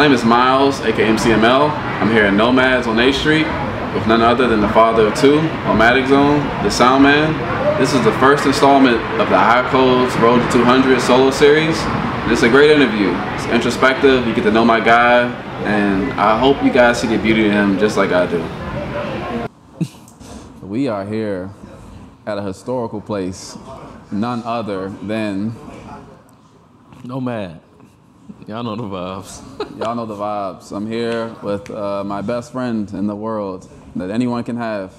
My name is Myles, aka MCML. I'm here at Nomads on H Street with none other than the father of two, Omatic Zone, the Sound Man. This is the first installment of the High Codes Road to 200 solo series. And it's a great interview. It's introspective. You get to know my guy, and I hope you guys see the beauty in him just like I do. We are here at a historical place, none other than Nomad. Y'all know the vibes. Y'all know the vibes. I'm here with uh, my best friend in the world that anyone can have.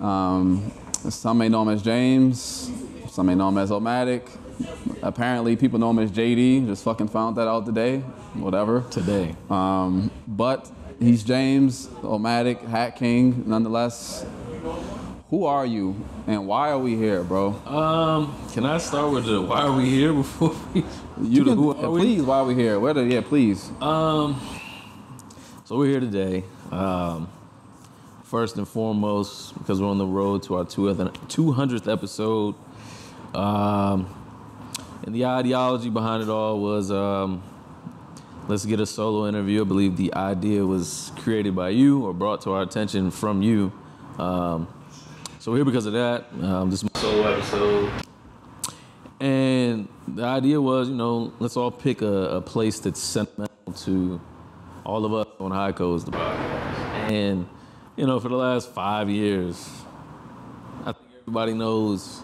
Um, some may know him as James, some may know him as Omatic. Apparently, people know him as JD. Just fucking found that out today. Whatever. Today. Um, but he's James Omatic, Hat King, nonetheless. Who are you and why are we here, bro? Um, can I start with the why are we here before we You can, who we? please, why are we here? Where the, yeah, please. Um, so we're here today. Um, first and foremost, because we're on the road to our 200th episode. Um, and the ideology behind it all was um, let's get a solo interview. I believe the idea was created by you or brought to our attention from you. Um, so we're here because of that. Um, this is my solo episode. And the idea was, you know, let's all pick a, a place that's sentimental to all of us on High Codes. And, you know, for the last five years, I think everybody knows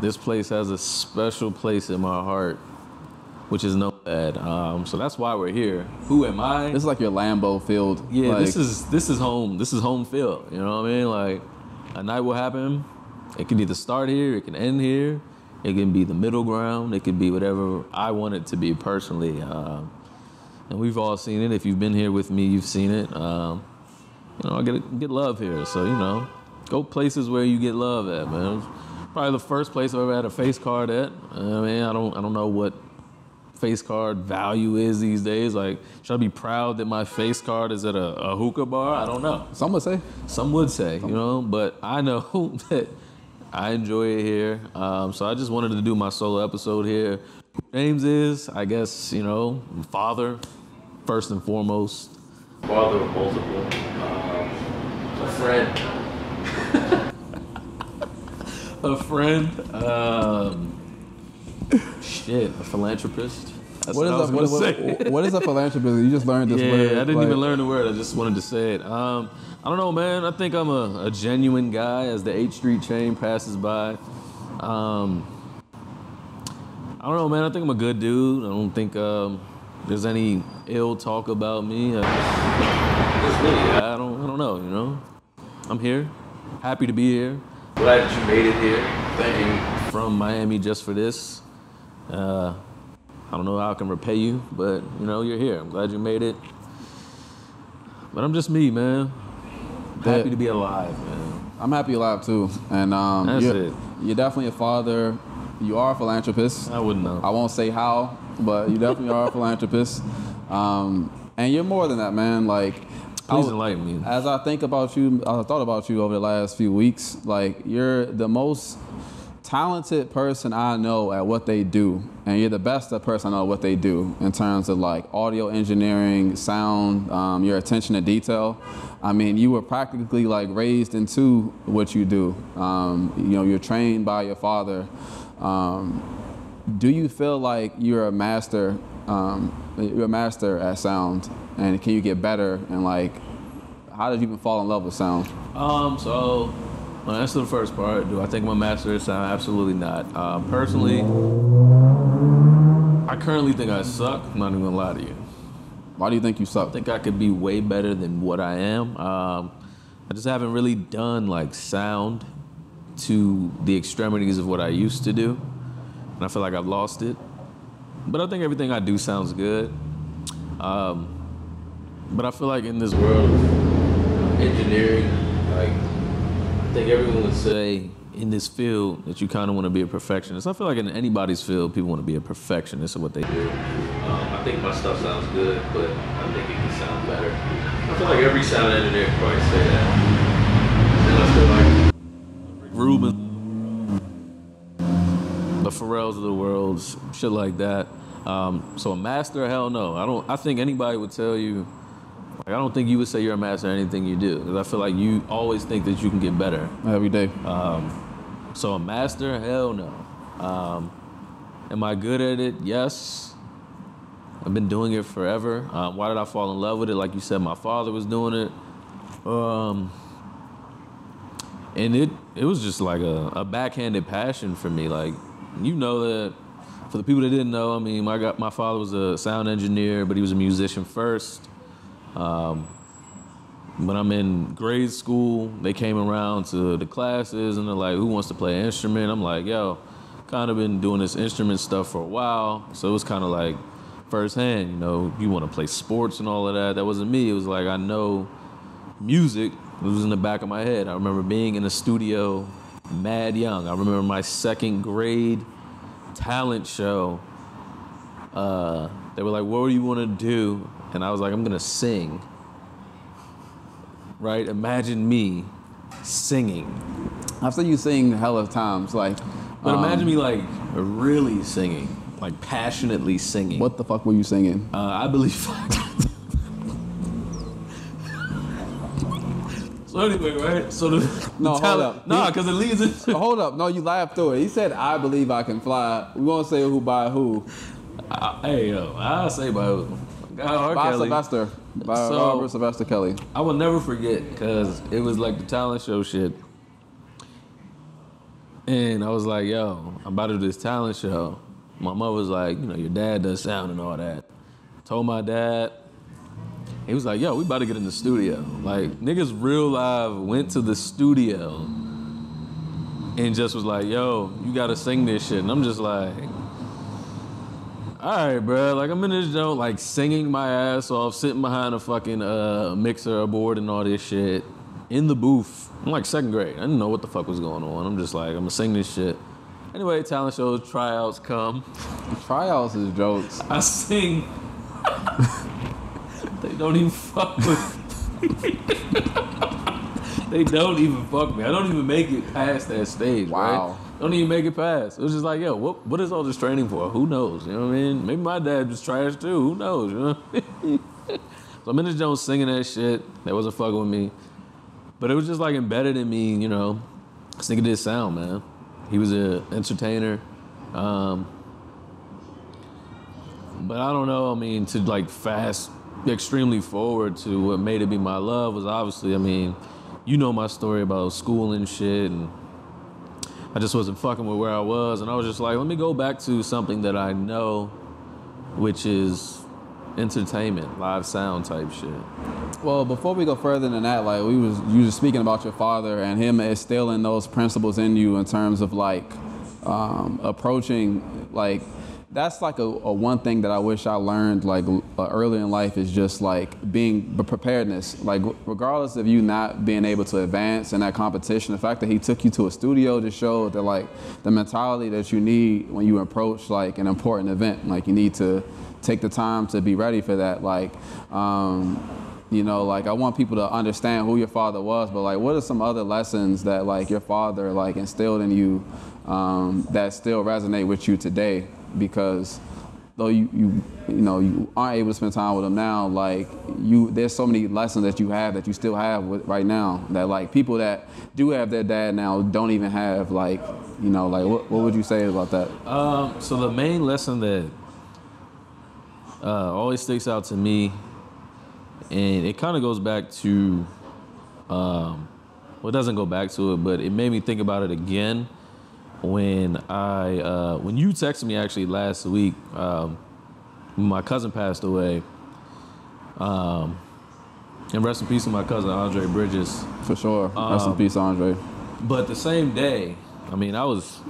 this place has a special place in my heart, which is Nomad. Um, so that's why we're here. Who am I? This is like your Lambeau Field. Yeah, like, this is this is home. This is home field. You know what I mean? Like a night will happen. It can either start here, it can end here, it can be the middle ground, it could be whatever I want it to be personally. Um, and we've all seen it. If you've been here with me, you've seen it. Um, you know, I get get love here. So you know, go places where you get love at, man. Probably the first place I've ever had a face card at. I mean, I don't I don't know what face card value is these days. Like, should I be proud that my face card is at a, a hookah bar? I don't know. Some would say. Some would say, you know, but I know that I enjoy it here. Um, so I just wanted to do my solo episode here. Who James is, I guess, you know, father, first and foremost. Father of multiple. Um, a friend. a friend. Um, shit, a philanthropist. That's What is, I was a, what, what, say. what is a philanthropist? You just learned this word. yeah, word. I didn't like- even learn the word. I just wanted to say it. Um, I don't know, man. I think I'm a, a genuine guy as the H Street chain passes by. Um, I don't know, man. I think I'm a good dude. I don't think um, there's any ill talk about me. Really, I don't, I don't know. You know, I'm here, happy to be here. Glad that you made it here. Thank you from Miami just for this. Uh, I don't know how I can repay you, but you know, you're here. I'm glad you made it. But I'm just me, man. Happy to be alive, man. I'm happy alive too. And um, That's you're, it. you're definitely a father. You are a philanthropist. I wouldn't know. I won't say how, but you definitely are a philanthropist. Um, and you're more than that, man. Like, I Please was- enlighten me. As I think about you, I thought about you over the last few weeks. Like, you're the most talented person I know at what they do, and you're the best person I know at what they do in terms of like audio engineering, sound, um, your attention to detail. I mean, you were practically like raised into what you do. Um, you know, you're trained by your father. Um, do you feel like you're a master? Um, you're a master at sound, and can you get better? And like, how did you even fall in love with sound? Um, so well, that's the first part. Do I think I'm a master at sound? Absolutely not. Um, personally, I currently think I suck. I'm not even gonna lie to you. Why do you think you suck? I think I could be way better than what I am. Um, I just haven't really done like sound to the extremities of what I used to do, and I feel like I've lost it. But I think everything I do sounds good. Um, but I feel like in this world of engineering, like I think everyone would say in this field that you kind of want to be a perfectionist. I feel like in anybody's field, people want to be a perfectionist of what they do. Um, I think my stuff sounds good, but I think it can sound better. I feel like every sound engineer could probably say that. And I feel like Ruben, the Pharrells of the world, shit like that. Um, so a master, hell no. I don't. I think anybody would tell you. Like, I don't think you would say you're a master in anything you do, because I feel like you always think that you can get better. Every day. So a master, hell no. Um, am I good at it? Yes. I've been doing it forever. Um, why did I fall in love with it? Like you said, my father was doing it. Um, and it it was just like a, a backhanded passion for me. Like you know that for the people that didn't know, I mean, my my father was a sound engineer, but he was a musician first. Um, when I'm in grade school, they came around to the classes and they're like, "Who wants to play an instrument?" I'm like, "Yo, kind of been doing this instrument stuff for a while, so it was kind of like firsthand. You know, you want to play sports and all of that. That wasn't me. It was like I know music. It was in the back of my head. I remember being in a studio, mad young. I remember my second grade talent show. Uh, they were like, "What do you want to do?" And I was like, "I'm gonna sing." Right? Imagine me singing. I've seen you sing the hell of times. Like, But um, imagine me like really singing, like passionately singing. What the fuck were you singing? Uh, I believe. so anyway, right? So the, the No, hold up. nah, because it leads into. Hold up. No, you laughed through it. He said, I believe I can fly. We won't say who by who. I, hey yo, I'll say by who. Oh, God, R. By Kelly. Sylvester. By So- Robert Sylvester Kelly. I will never forget because it was like the talent show shit. And I was like, yo, I'm about to do this talent show. My mother was like, you know, your dad does sound and all that. Told my dad. He was like, yo, we about to get in the studio. Like, niggas real live went to the studio and just was like, yo, you gotta sing this shit. And I'm just like, all right, bro. Like I'm in this joint, like singing my ass off, sitting behind a fucking uh, mixer, a board, and all this shit in the booth. I'm like second grade. I didn't know what the fuck was going on. I'm just like, I'm gonna sing this shit. Anyway, talent shows, tryouts come. Tryouts is jokes. I sing. they don't even fuck with. they don't even fuck me. I don't even make it past that stage. Wow. Right? Don't even make it past. It was just like, yo, what what is all this training for? Who knows? You know what I mean? Maybe my dad was trash too. Who knows? You know? so I'm in this joint singing that shit. That wasn't fucking with me. But it was just like embedded in me, you know. This nigga did sound, man. He was an entertainer. Um, but I don't know. I mean, to like fast extremely forward to what made it be my love was obviously. I mean, you know my story about school and shit, and I just wasn't fucking with where I was, and I was just like, let me go back to something that I know, which is entertainment, live sound type shit. Well, before we go further than that, like we was you was speaking about your father and him instilling those principles in you in terms of like um, approaching like that's like a, a one thing that I wish I learned like uh, early in life is just like being preparedness. Like regardless of you not being able to advance in that competition, the fact that he took you to a studio just showed that like the mentality that you need when you approach like an important event. Like you need to take the time to be ready for that. Like. Um, you know like i want people to understand who your father was but like what are some other lessons that like your father like instilled in you um, that still resonate with you today because though you, you you know you aren't able to spend time with them now like you there's so many lessons that you have that you still have with, right now that like people that do have their dad now don't even have like you know like what, what would you say about that? Um, so the main lesson that uh, always sticks out to me, and it kind of goes back to, um, well, it doesn't go back to it, but it made me think about it again when I, uh, when you texted me actually last week, um, my cousin passed away. Um, and rest in peace to my cousin Andre Bridges. for sure rest Um, in peace andre But the same day, I mean, I was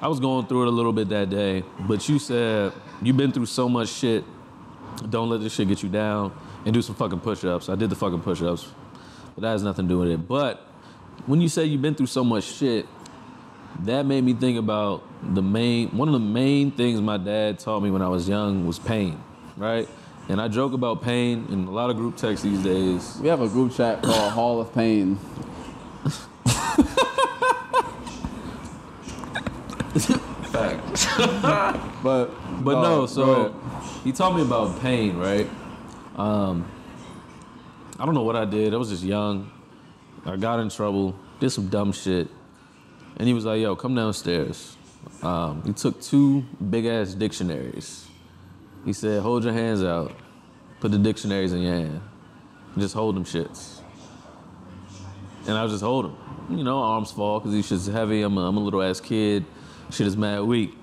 I was going through it a little bit that day, but you said you've been through so much shit. Don't let this shit get you down and do some fucking push-ups. I did the fucking push-ups. But that has nothing to do with it. But when you say you've been through so much shit, that made me think about the main one of the main things my dad taught me when I was young was pain, right? And I joke about pain in a lot of group texts these days. we have a group chat called hall of pain Fact. but But uh, no, so he taught me about pain, right? Um, I don't know what I did. I was just young. I got in trouble, did some dumb shit, and he was like, "Yo, come downstairs." Um, he took two big ass dictionaries. He said, "Hold your hands out. Put the dictionaries in your hand. Just hold them shits." And I was just hold them. You know, arms fall because he's just heavy. I'm a, I'm a little ass kid. Shit is mad weak.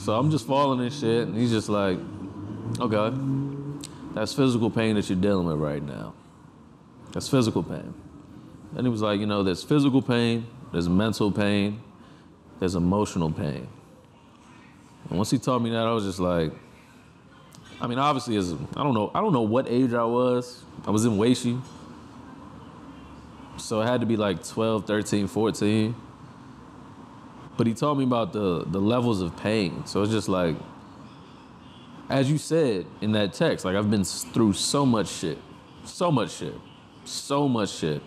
So I'm just falling and shit, and he's just like, okay, that's physical pain that you're dealing with right now. That's physical pain. And he was like, you know, there's physical pain, there's mental pain, there's emotional pain. And once he taught me that, I was just like, I mean, obviously, as I don't know, I don't know what age I was. I was in Weishi. So it had to be like 12, 13, 14. But he taught me about the the levels of pain. So it's just like, as you said in that text, like I've been through so much shit, so much shit, so much shit,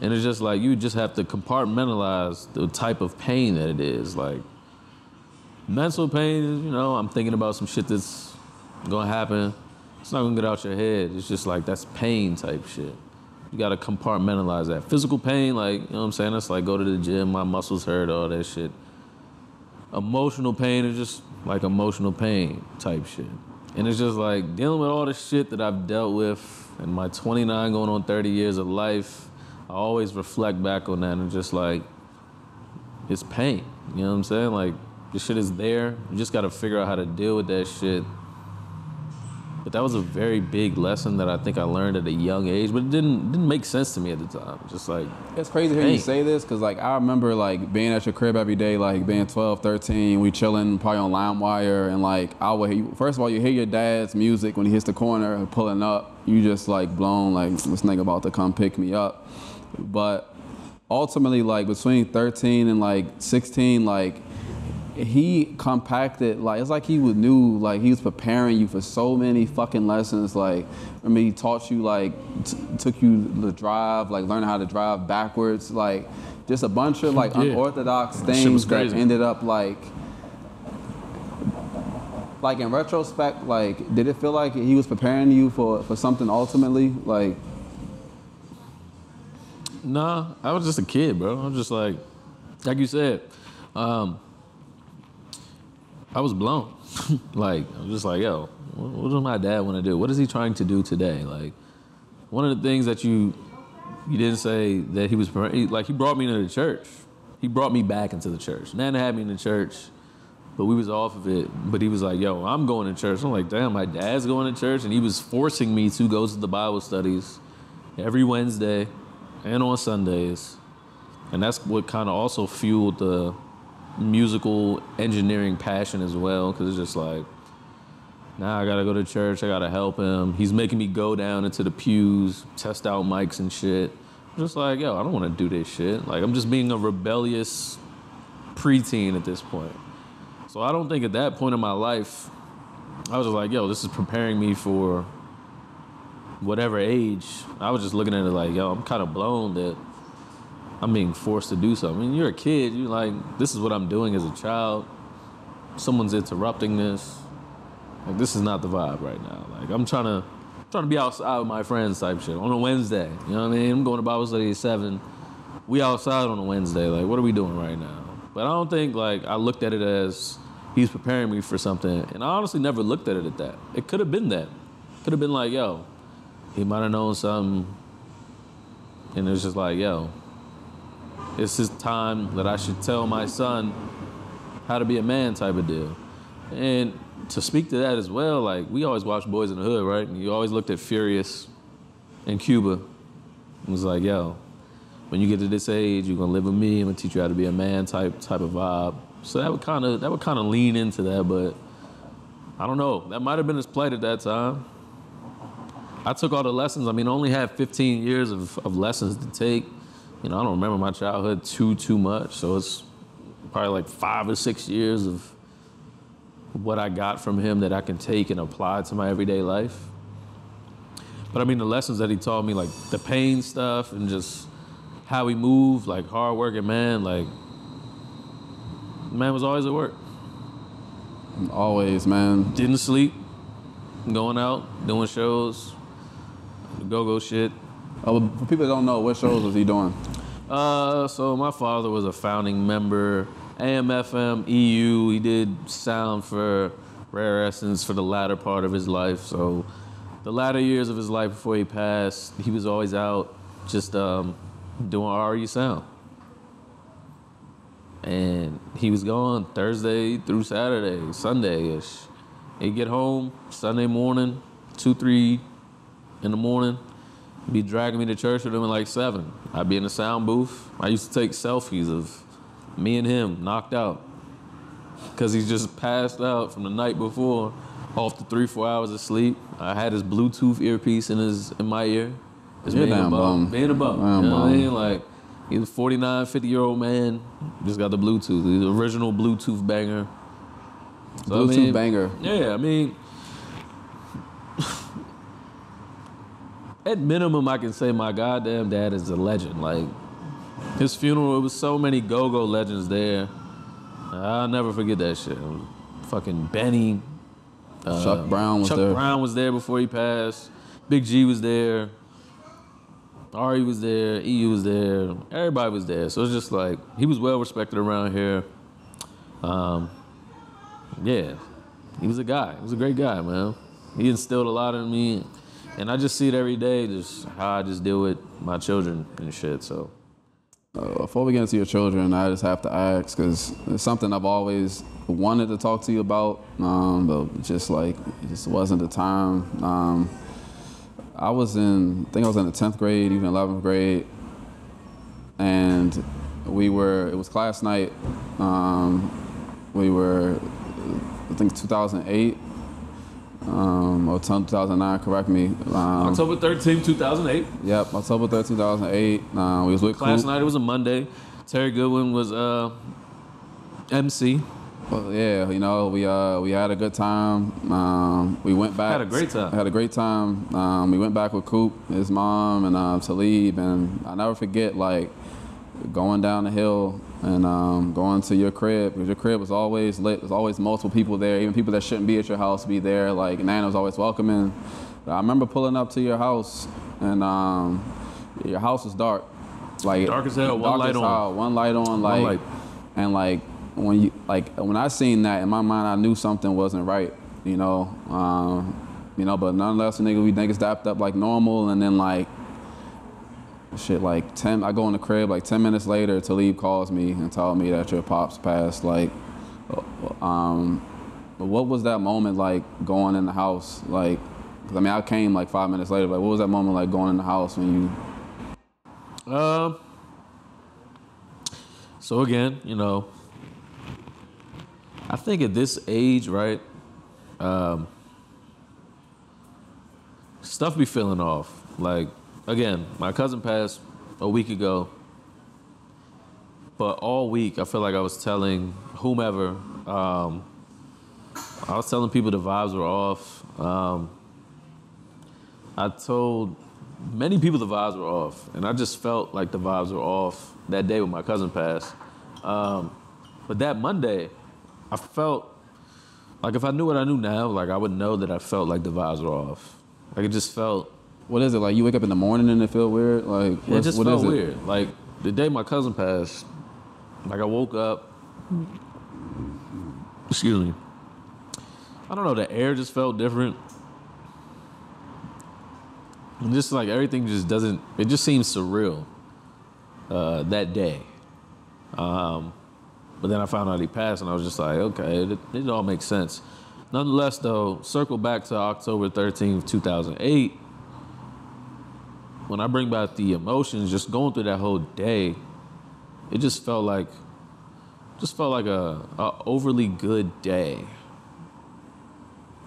and it's just like you just have to compartmentalize the type of pain that it is. Like mental pain is, you know, I'm thinking about some shit that's gonna happen. It's not gonna get out your head. It's just like that's pain type shit. You gotta compartmentalize that. Physical pain, like, you know what I'm saying? That's like go to the gym, my muscles hurt, all that shit. Emotional pain is just like emotional pain type shit. And it's just like dealing with all the shit that I've dealt with in my 29 going on 30 years of life, I always reflect back on that and just like, it's pain. You know what I'm saying? Like, this shit is there. You just gotta figure out how to deal with that shit. But that was a very big lesson that I think I learned at a young age, but it didn't didn't make sense to me at the time. Just like It's crazy to hear you say this because like I remember like being at your crib every day, like being 12, 13, we chilling probably on LimeWire and like I would hear, first of all you hear your dad's music when he hits the corner pulling up, you just like blown like this nigga about to come pick me up. But ultimately like between 13 and like 16 like he compacted like it's like he was knew like he was preparing you for so many fucking lessons like I mean he taught you like t- took you to drive like learning how to drive backwards like just a bunch of like Yeah. unorthodox That shit was things that ended up like like in retrospect like did it feel like he was preparing you for for something ultimately like Nah, I was just a kid, bro. I was just like, like you said, um, I was blown. like, I was just like, yo, what, what does my dad want to do? What is he trying to do today? Like, one of the things that you you didn't say that he was like he brought me into the church. He brought me back into the church. Nana had me in the church, but we was off of it. But he was like, "Yo, I'm going to church." I'm like, "Damn, my dad's going to church," and he was forcing me to go to the Bible studies every Wednesday and on Sundays. And that's what kind of also fueled the musical engineering passion as well, because it's just like, now I gotta go to church, I gotta help him. He's making me go down into the pews, test out mics and shit. I'm just like, yo, I don't wanna do this shit. Like, I'm just being a rebellious preteen at this point. So I don't think at that point in my life, I was just like, yo, this is preparing me for whatever age, I was just looking at it like, yo, I'm kind of blown that I'm being forced to do something. I mean, you're a kid. You're like, this is what I'm doing as a child. Someone's interrupting this. Like, this is not the vibe right now. Like, I'm trying to trying to be outside with my friends type shit on a Wednesday. You know what I mean? I'm going to Bible study at seven. We outside on a Wednesday. Like, what are we doing right now? But I don't think like I looked at it as he's preparing me for something, and I honestly never looked at it at that. It could have been that. Could have been like, yo, he might have known something, and it was just like, yo, it's his time that I should tell my son how to be a man type of deal. And to speak to that as well, like we always watched Boys in the Hood, right? And you always looked at Furious in Cuba. It was like, yo, when you get to this age, you're gonna live with me. I'm gonna teach you how to be a man type type of vibe. So that would kind of that would kind of lean into that, but I don't know. That might have been his plight at that time. I took all the lessons. I mean, I only had 15 years of, of lessons to take. You know, I don't remember my childhood too too much, so it's probably like five or six years of what I got from him that I can take and apply to my everyday life. But I mean, the lessons that he taught me, like the pain stuff and just how he moved, like hardworking man, like man was always at work. Always, man. Didn't sleep. Going out, doing shows, go go shit. Oh, for people that don't know, what shows was he doing? Uh, so my father was a founding member, AMFM, EU. He did sound for Rare Essence for the latter part of his life. So the latter years of his life before he passed, he was always out just um, doing RE sound. And he was gone Thursday through Saturday, Sunday-ish. He'd get home Sunday morning, two, three in the morning, be dragging me to church with him at like seven. I'd be in the sound booth. I used to take selfies of me and him knocked out because he's just passed out from the night before off the three, four hours of sleep. I had his Bluetooth earpiece in his in my ear. You're being a bum. Being a bum. You know what I mean? Like, he's a 49, 50 year old man, just got the Bluetooth, He's the original Bluetooth banger. So, I Bluetooth mean, banger. Yeah, I mean, at minimum, I can say my goddamn dad is a legend. Like, his funeral, it was so many go go legends there. I'll never forget that shit. Fucking Benny. uh, Chuck Brown was Chuck there. Brown was there before he passed. Big G was there. Ari was there. EU was there. Everybody was there. So it's just like he was well respected around here. Um, yeah, he was a guy. He was a great guy, man. He instilled a lot in me, and I just see it every day. Just how I just deal with my children and shit. So Uh, before we get into your children, I just have to ask because it's something I've always wanted to talk to you about, um, but just like it just wasn't the time. Um, I was in, I think I was in the tenth grade, even eleventh grade, and we were. It was class night. Um, we were, I think, 2008 um, or 2009. Correct me. Um, October 13, 2008. Yep, October 13, 2008. Uh, we was with Class Coop. night. It was a Monday. Terry Goodwin was uh, MC. Well, yeah, you know, we uh we had a good time. Um, we went back. Had a great time. Had a great time. Um, we went back with Coop, his mom, and uh, Talib, and I never forget like going down the hill and um, going to your crib because your crib was always lit. There's always multiple people there, even people that shouldn't be at your house be there. Like Nana was always welcoming. But I remember pulling up to your house, and um, your house was dark. Like Dark as hell, one light on. hell, one light on, like, light. and like when you like when I seen that in my mind, I knew something wasn't right. You know, um, you know, but nonetheless, nigga, we niggas dapped up like normal, and then like shit, like ten. I go in the crib like ten minutes later. Talib calls me and told me that your pops passed. Like, um, what was that moment like going in the house? Like, 'cause, I mean, I came like five minutes later. But what was that moment like going in the house when you? Um. So again, you know, I think at this age, right, um, stuff be feeling off. Like again, my cousin passed a week ago, but all week I feel like I was telling whomever, um, I was telling people the vibes were off. Um, I told many people the vibes were off, and I just felt like the vibes were off that day when my cousin passed. Um, but that Monday, I felt like if I knew what I knew now, like I would know that I felt like the vibes were off. Like it just felt, What is it like? You wake up in the morning and it feel weird. Like it just what felt is it? weird. Like the day my cousin passed, like I woke up. Excuse me. I don't know. The air just felt different. And just like everything just doesn't, it just seems surreal uh, that day. Um, but then I found out he passed, and I was just like, okay, it, it all makes sense. Nonetheless, though, circle back to October 13th, 2008. When I bring back the emotions, just going through that whole day, it just felt like, just felt like a, a overly good day.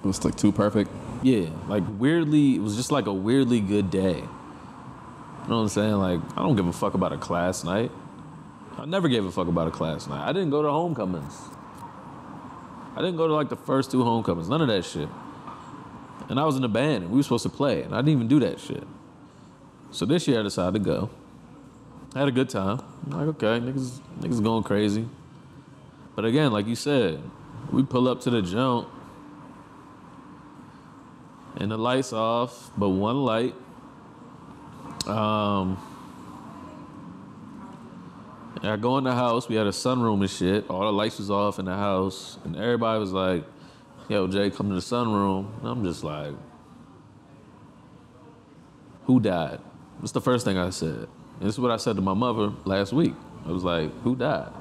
It was like too perfect. Yeah, like weirdly, it was just like a weirdly good day. You know what I'm saying? Like, I don't give a fuck about a class night. I never gave a fuck about a class night. I didn't go to homecomings. I didn't go to like the first two homecomings. None of that shit. And I was in a band and we were supposed to play, and I didn't even do that shit. So this year I decided to go. I had a good time. I'm like, okay, niggas, niggas going crazy. But again, like you said, we pull up to the jump, and the lights off, but one light. Um, I go in the house. We had a sunroom and shit. All the lights was off in the house, and everybody was like, "Yo, Jay, come to the sunroom." And I'm just like, "Who died?" That's the first thing I said. And this is what I said to my mother last week. I was like, "Who died?"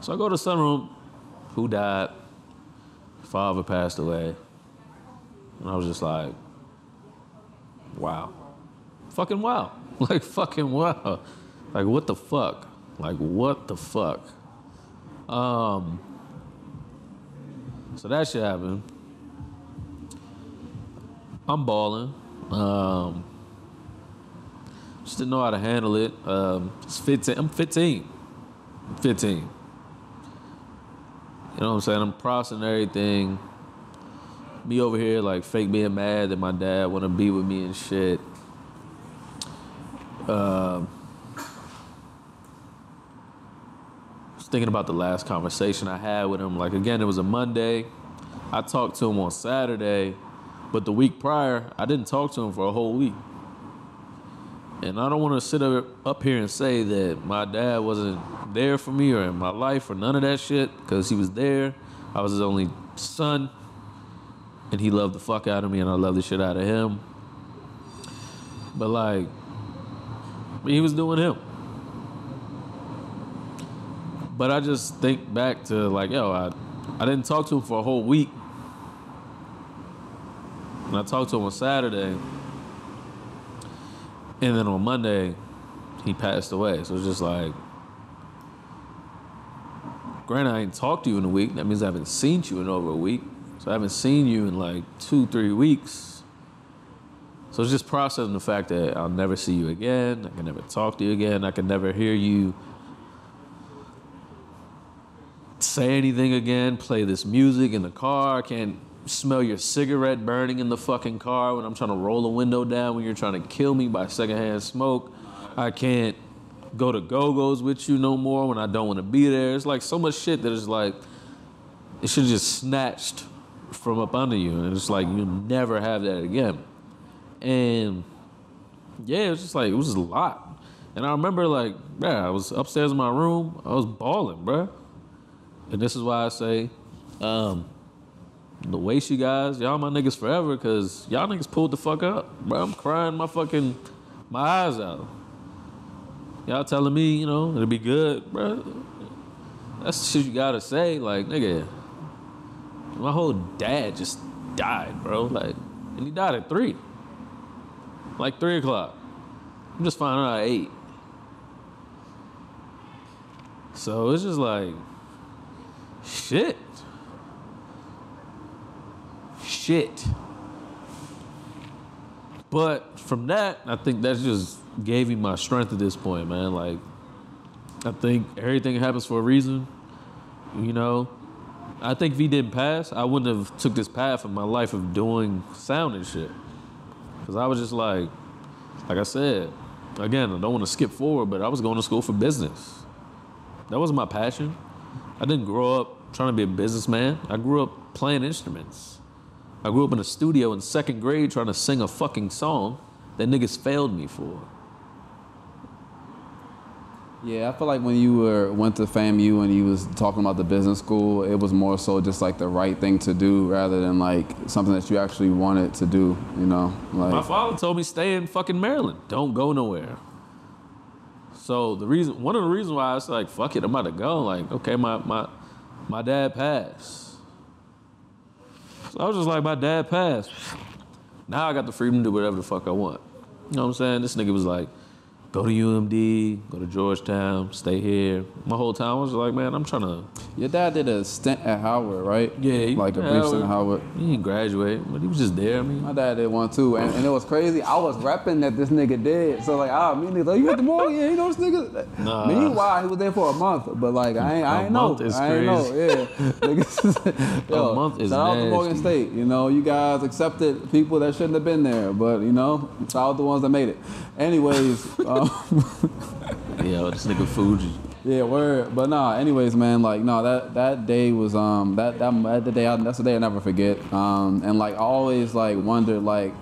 So I go to the sunroom. Who died? Father passed away. And I was just like, wow. Fucking wow. Like, fucking wow. Like, what the fuck? Like, what the fuck? Um, so that shit happened. I'm balling. Um, just didn't know how to handle it. Um, it's 15. I'm 15. 15. You know what I'm saying? I'm processing everything. Me over here, like fake being mad that my dad want to be with me and shit. Um, was thinking about the last conversation I had with him. Like again, it was a Monday. I talked to him on Saturday, but the week prior, I didn't talk to him for a whole week. And I don't want to sit up, here and say that my dad wasn't there for me or in my life or none of that shit, because he was there. I was his only son, and he loved the fuck out of me, and I loved the shit out of him. But like, he was doing him. But I just think back to like, yo, I, I didn't talk to him for a whole week. And I talked to him on Saturday. And then on Monday, he passed away. So it's just like, granted, I ain't talked to you in a week. That means I haven't seen you in over a week. So I haven't seen you in like two, three weeks. So it's just processing the fact that I'll never see you again. I can never talk to you again. I can never hear you say anything again, play this music in the car. I can't smell your cigarette burning in the fucking car when I'm trying to roll the window down when you're trying to kill me by secondhand smoke. I can't go to go-go's with you no more when I don't want to be there. It's like so much shit that is like it should just snatched from up under you. And it's like you never have that again. And yeah, it was just like it was a lot. And I remember like, yeah, I was upstairs in my room, I was bawling, bruh. And this is why I say, um, the waste you guys, y'all my niggas forever, cause y'all niggas pulled the fuck up. Bro, I'm crying my fucking my eyes out. Y'all telling me, you know, it'll be good, bro. That's the shit you gotta say, like, nigga. My whole dad just died, bro. Like, and he died at three. Like three o'clock. I'm just finding out at eight. So it's just like shit. Shit. But from that, I think that just gave me my strength at this point, man. Like, I think everything happens for a reason. You know, I think if he didn't pass, I wouldn't have took this path in my life of doing sound and shit. Cause I was just like, like I said, again, I don't want to skip forward, but I was going to school for business. That wasn't my passion. I didn't grow up trying to be a businessman. I grew up playing instruments. I grew up in a studio in second grade trying to sing a fucking song that niggas failed me for. Yeah, I feel like when you were went to FAMU and you was talking about the business school, it was more so just like the right thing to do rather than like something that you actually wanted to do. You know, like My father told me stay in fucking Maryland. Don't go nowhere. So the reason, one of the reasons why I was like, fuck it, I'm about to go. Like, okay, my my my dad passed. So I was just like, my dad passed. Now I got the freedom to do whatever the fuck I want. You know what I'm saying? This nigga was like, go to UMD, go to Georgetown, stay here. My whole time I was like, man, I'm trying to. your dad did a stint at Howard, right? Yeah, he- like a brief stint at Howard. He didn't graduate, but he was just there. I mean, My dad did one too, and, and it was crazy. I was repping that this nigga did, so like ah, I immediately like, you at the mall? Yeah, you know this nigga. Nah. Meanwhile, he was there for a month, but like I ain't, I A ain't know. month is I ain't know. Yeah, Yo, month is shout out to Morgan. State. You know, you guys accepted people that shouldn't have been there, but you know, shout out the ones that made it. Anyways, um, yo, this nigga Fuji. Yeah, word. But nah, anyways, man, like no, that that day was um that that, that the day I, that's the day I never forget. Um and like I always like wondered like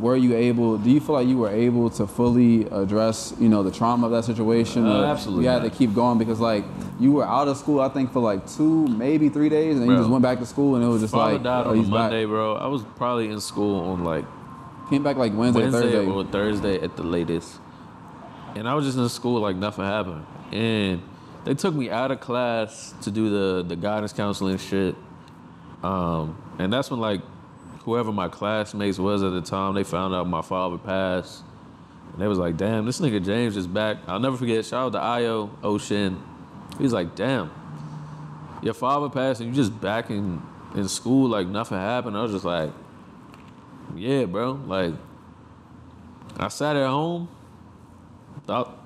were you able do you feel like you were able to fully address you know the trauma of that situation Uh, or absolutely you had not. to keep going because like you were out of school i think for like two maybe three days and then you just went back to school and it was just Father like died oh, on a he's back. Monday, bro. I was probably in school on like came back like wednesday, Wednesday thursday or Thursday at the latest. And I was just in school like nothing happened. And they took me out of class to do the the guidance counseling shit. Um, and that's when like whoever my classmates was at the time, they found out my father passed. And they was like, damn, this nigga James is back. I'll never forget, shout out to Io Ocean. He's like, damn, your father passed and you just back in, in school like nothing happened. I was just like, yeah, bro. Like, I sat at home, thought,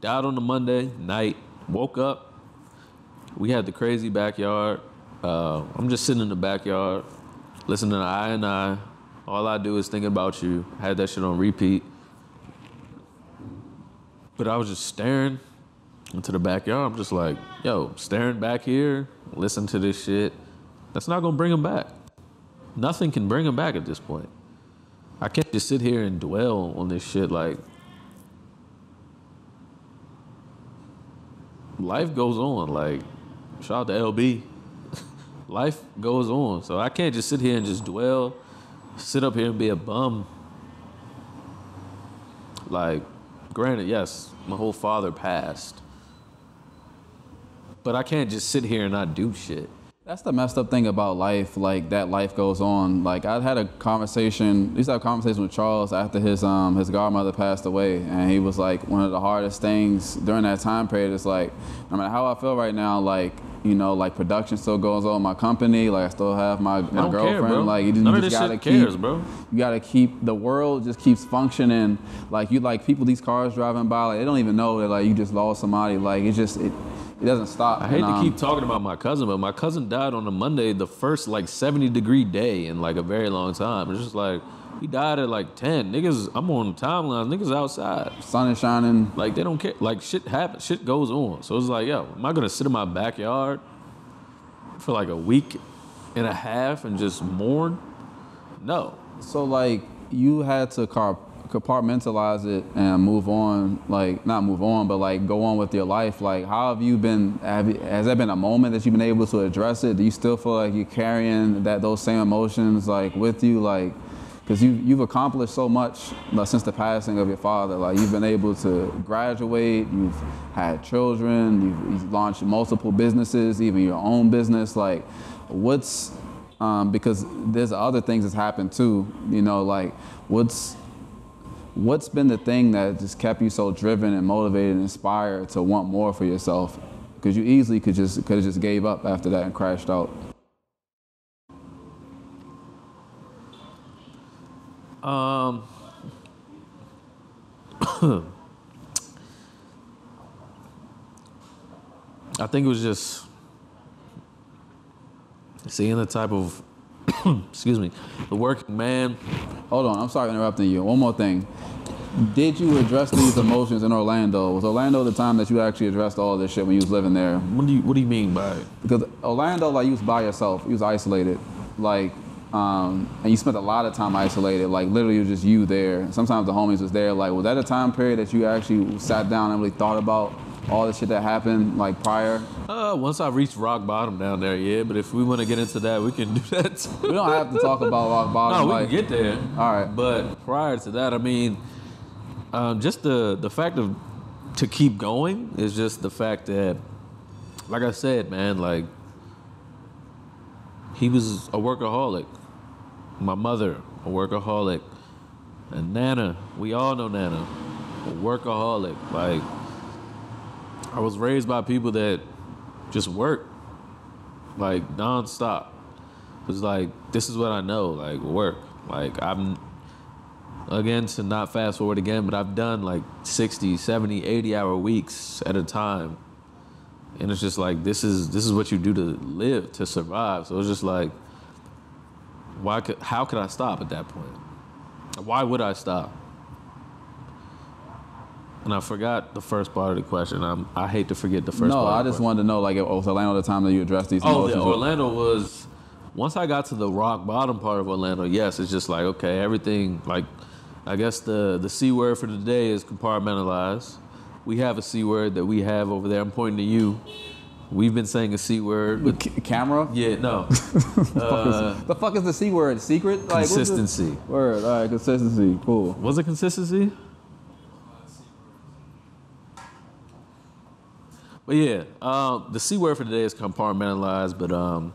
died on the Monday night, woke up. We had the crazy backyard. Uh, I'm just sitting in the backyard, listening to I and I. All I do is think about you. Had that shit on repeat. But I was just staring into the backyard. I'm just like, yo, staring back here, listen to this shit. That's not gonna bring him back. Nothing can bring him back at this point. I can't just sit here and dwell on this shit like life goes on. Like, shout out to LB. life goes on. So I can't just sit here and just dwell, sit up here and be a bum. Like, granted, yes, my whole father passed. But I can't just sit here and not do shit. That's the messed up thing about life, like that life goes on. Like I had a conversation, I used to have a conversation with Charles after his um his godmother passed away, and he was like one of the hardest things during that time period is like, no matter how I feel right now, like you know, like production still goes on my company, like I still have my, my don't care, girlfriend, like you just, None you just gotta keep, cares, bro. you gotta keep the world just keeps functioning. Like you like people, these cars driving by, like they don't even know that like you just lost somebody. Like it just it, it doesn't stop. I hate And, to um, keep talking about my cousin, but my cousin died on a Monday, the first like 70 degree day in like a very long time. It's just like he died at like 10. Niggas, I'm on the timeline. Niggas outside. sun is shining. Like they don't care. Like shit happens. Shit goes on. So it's like, yo, am I gonna sit in my backyard for like a week and a half and just mourn? No. So like you had to car- compartmentalize it and move on, like not move on, but like go on with your life. Like how have you been? Have has there been a moment that you've been able to address it? Do you still feel like you're carrying that those same emotions like with you, like? Because you, you've accomplished so much like, since the passing of your father. Like you've been able to graduate, you've had children, you've, you've launched multiple businesses, even your own business. Like, what's um, because there's other things that's happened too. You know, like what's what's been the thing that just kept you so driven and motivated and inspired to want more for yourself? Because you easily could just could have just gave up after that and crashed out. Um, I think it was just seeing the type of, excuse me, the working man. Hold on, I'm sorry interrupting you. One more thing. Did you address these emotions in Orlando? Was Orlando the time that you actually addressed all this shit when you was living there? What do you What do you mean by it? Because Orlando, like you was by yourself, you was isolated, like, um, and you spent a lot of time isolated. Like literally, it was just you there. Sometimes the homies was there. Like, was that a time period that you actually sat down and really thought about all the shit that happened, like prior? Uh, once I reached rock bottom down there, yeah. But if we want to get into that, we can do that. Too. We don't have to talk about rock bottom. No, we like, can get there. All right. But prior to that, I mean, um, just the the fact of to keep going is just the fact that, like I said, man, like he was a workaholic. My mother, a workaholic, and Nana, we all know Nana, a workaholic. Like I was raised by people that just work, like nonstop. It's like this is what I know, like work. Like I'm again to not fast forward again, but I've done like 60, 70, 80 hour weeks at a time. And it's just like this is this is what you do to live, to survive. So it's just like why could how could I stop at that point? Why would I stop? And I forgot the first part of the question. I'm, I hate to forget the first No. I just wanted to know, like, it was Orlando the time that you addressed these Oh, emotions? Orlando was. Once I got to the rock bottom part of Orlando, yes, it's just like okay, everything. Like, I guess the the c word for today is compartmentalized. We have a c word that we have over there. I'm pointing to you. We've been saying a c word. With c- camera? Yeah, no. Uh, The fuck is the C word? Secret? Like, consistency. Word. All right, consistency. Cool. Was it consistency? But yeah, um, the C word for today is compartmentalized. But um,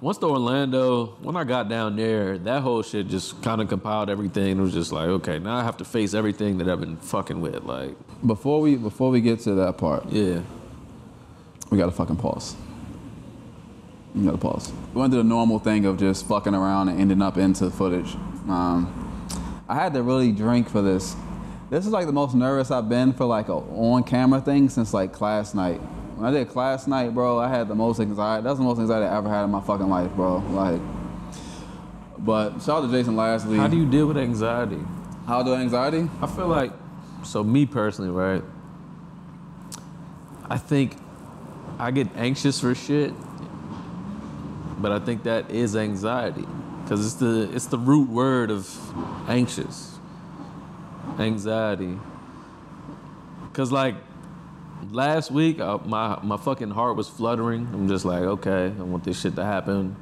once the Orlando, when I got down there, that whole shit just kind of compiled everything. It was just like, okay, now I have to face everything that I've been fucking with. Like, Before we before we get to that part, yeah, we gotta fucking pause. We gotta pause. We went through the normal thing of just fucking around and ending up into footage. Um, I had to really drink for this. This is like the most nervous I've been for like a on camera thing since like class night. When I did class night, bro, I had the most anxiety. That's the most anxiety I ever had in my fucking life, bro. Like, but shout out to Jason Lastly. how do you deal with anxiety? How do anxiety? I feel like, so me personally, right? I think I get anxious for shit, but I think that is anxiety because it's the it's the root word of anxious, anxiety. Cause like last week, uh, my my fucking heart was fluttering. I'm just like, okay, I want this shit to happen.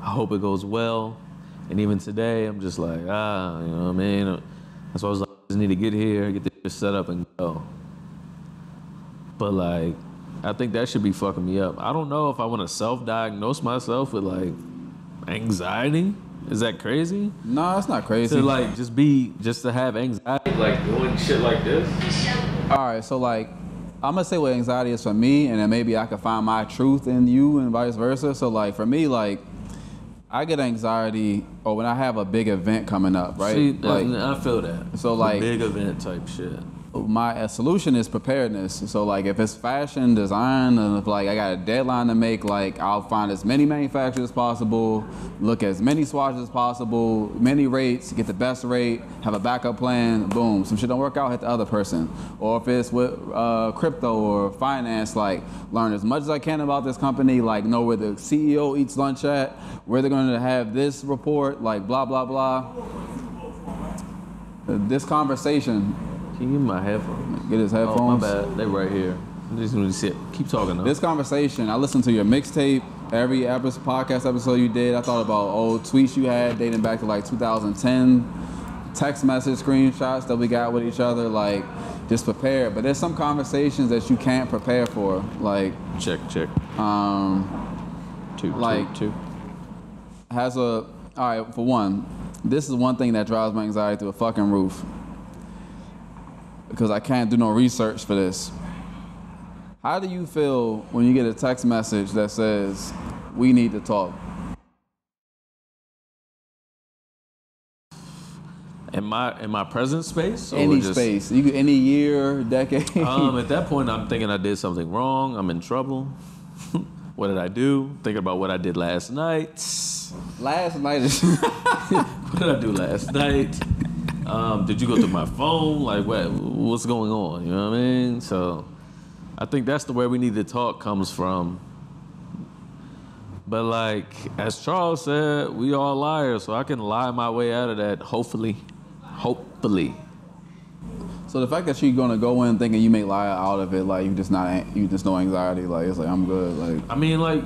I hope it goes well. And even today, I'm just like, ah, you know what I mean? That's why I was like, I just need to get here, get this set up and go. But like, I think that should be fucking me up. I don't know if I want to self-diagnose myself with like anxiety. Is that crazy? No, it's not crazy. To like just be, just to have anxiety, like doing shit like this. All right, so like, I'm gonna say what anxiety is for me, and then maybe I can find my truth in you, and vice versa. So like, for me, like, I get anxiety, or when I have a big event coming up, right? See, like, I feel that. So, It's like- big event type shit. My solution is preparedness. So like if it's fashion design and if like I got a deadline to make, like I'll find as many manufacturers as possible, look at as many swatches as possible, many rates, get the best rate, have a backup plan. Boom, some shit don't work out, hit the other person. Or if it's with uh, crypto or finance, like learn as much as I can about this company, like know where the CEO eats lunch at, where they're going to have this report, like blah blah blah. This conversation Can you me my headphones? Get his headphones. Oh, my bad. They right here. I just need to sit. Keep talking though. This conversation, I listened to your mixtape, every episode, podcast episode you did. I thought about old tweets you had dating back to like 2010, text message screenshots that we got with each other. Like, just prepare. But there's some conversations that you can't prepare for. Like, check, check. um, Two, two, Like- two. has a all right for one this is one thing that drives my anxiety through a fucking roof because i can't do no research for this how do you feel when you get a text message that says we need to talk In my in my present space. or any just- space you could- any year decade Um, at that point, I'm thinking I did something wrong. I'm in trouble. what did I do? Thinking about what I did last night. last night What did I do last night? Um, did you go through my phone? Like, what? What's going on? You know what I mean? So, I think that's the way we need to talk comes from. But like, as Charles said, we all liars, so I can lie my way out of that. Hopefully, hopefully. so the fact that you're gonna go in thinking you make lie out of it like you just not you just no anxiety like it's like i'm good like I mean, like,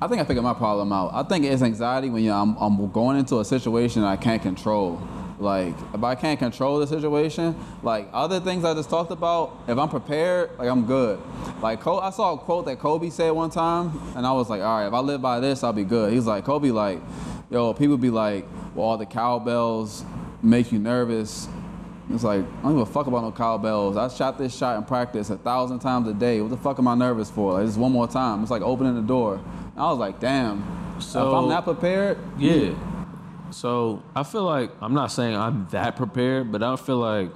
I think I figured my problem out. I think it's anxiety when you know, I'm, I'm going into a situation I can't control. Like if I can't control the situation, like other things I just talked about, if I'm prepared, like I'm good. Like I saw a quote that Kobe said one time, and I was like, all right, if I live by this, I'll be good. He's like, Kobe, like, yo, people be like, well, all the cowbells make you nervous. It's like, I don't give a fuck about no cowbells. I shot this shot in practice a thousand times a day. What the fuck am I nervous for? Like, just one more time. It's like opening the door. And I was like, damn. So if I'm not prepared, Yeah. So I feel like I'm not saying I'm that prepared, but I feel like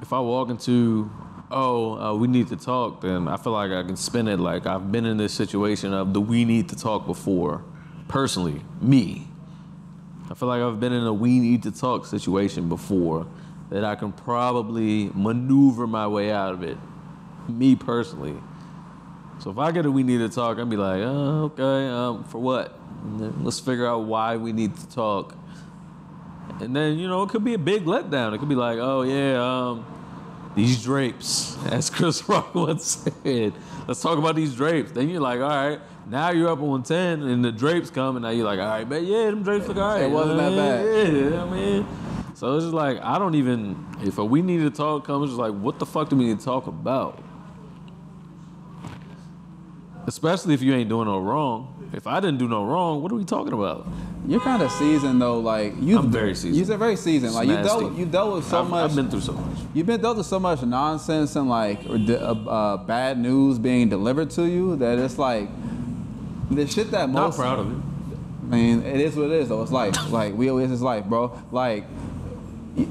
if I walk into, oh, uh, we need to talk, then I feel like I can spin it like I've been in this situation of the we need to talk before, personally, me, I feel like I've been in a we need to talk situation before that I can probably maneuver my way out of it. Me personally. So if I get a we need to talk, I'd be like, oh, okay, um, for what? Let's figure out why we need to talk. And then, you know, it could be a big letdown. It could be like, oh, yeah, um, these drapes, as Chris Rock once said. Let's talk about these drapes. Then you're like, all right, now you're up on 10 and the drapes come, and now you're like, all right, but yeah, them drapes look all right. It wasn't that bad. Yeah, I mean, so it's just like, I don't even, if a we need to talk comes, it's just like, what the fuck do we need to talk about? Especially if you ain't doing no wrong. If I didn't do no wrong, what are we talking about? You're kind of seasoned though. Like you, I'm very seasoned. You're very seasoned. Like you dealt, you dealt with so I've, much. I've been through so much. You've been dealt with so much nonsense and like uh, uh, bad news being delivered to you that it's like the shit that most. Not proud of it. I mean, it is what it is though. It's life. Like we always is life, bro. Like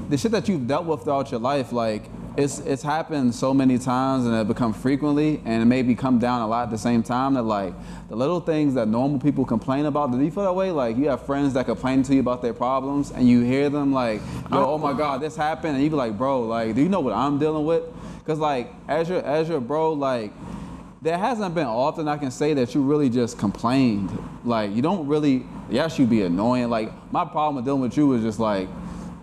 the shit that you've dealt with throughout your life, like it's it's happened so many times and it become frequently and it maybe come down a lot at the same time that like the little things that normal people complain about. Do you feel that way? Like you have friends that complain to you about their problems and you hear them like, yo, oh my god, this happened, and you be like, bro, like, do you know what I'm dealing with? Cause like as your as your bro, like there hasn't been often I can say that you really just complained. Like you don't really. Yes, you be annoying. Like my problem with dealing with you is just like,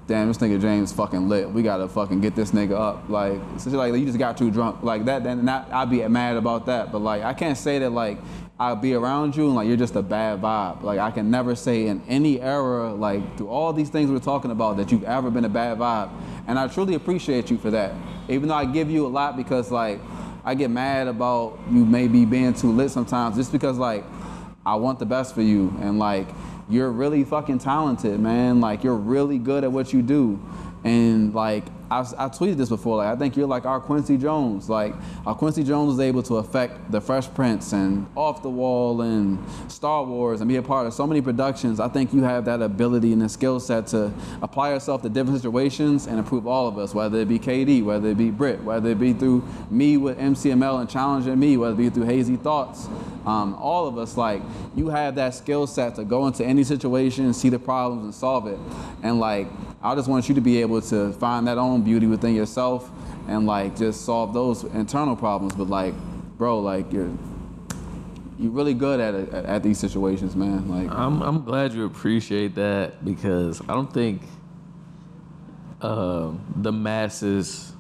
damn, this nigga James fucking lit. We gotta fucking get this nigga up. Like like you just got too drunk. Like that. Then not, I'd be mad about that. But like I can't say that like I'll be around you and like you're just a bad vibe. Like I can never say in any era like through all these things we're talking about that you've ever been a bad vibe. And I truly appreciate you for that. Even though I give you a lot because like. I get mad about you maybe being too lit sometimes just because like I want the best for you and like you're really fucking talented, man. Like you're really good at what you do. And like I, I tweeted this before, like I think you're like our Quincy Jones. Like our Quincy Jones was able to affect the Fresh Prince and Off the Wall and Star Wars and be a part of so many productions. I think you have that ability and the skill set to apply yourself to different situations and improve all of us, whether it be KD, whether it be Britt, whether it be through me with MCML and challenging me, whether it be through Hazie Thoughts. Um, all of us, like you have that skill set to go into any situation, see the problems, and solve it. And like I just want you to be able to find that own beauty within yourself and like just solve those internal problems. But like, bro, like you're you're really good at it, at, at these situations, man. Like I'm I'm glad you appreciate that because I don't think uh, the masses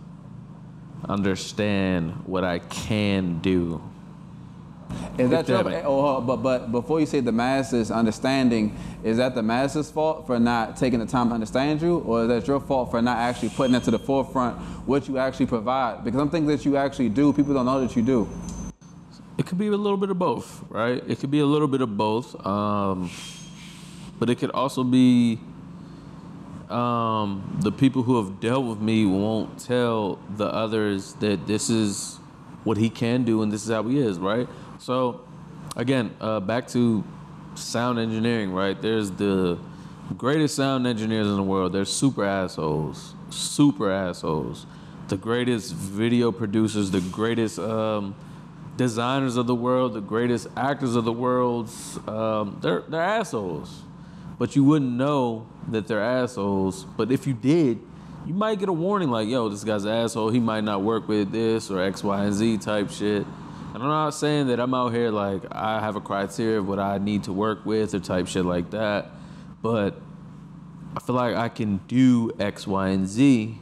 understand what I can do. Is that Damn your, oh, but but before you say the masses understanding, is that the masses' fault for not taking the time to understand you, or is that your fault for not actually putting into the forefront what you actually provide? Because some things that you actually do, people don't know that you do. It could be a little bit of both, right? It could be a little bit of both, um, but it could also be um, the people who have dealt with me won't tell the others that this is what he can do and this is how he is, right? So, again, uh, back to sound engineering, right? There's the greatest sound engineers in the world. They're super assholes, super assholes. The greatest video producers, the greatest um, designers of the world, the greatest actors of the world. Um, they're they're assholes, but you wouldn't know that they're assholes. But if you did, you might get a warning like, "Yo, this guy's an asshole. He might not work with this or X, Y, and Z type shit." And I'm not saying that I'm out here like I have a criteria of what I need to work with or type shit like that, but I feel like I can do X, Y, and Z.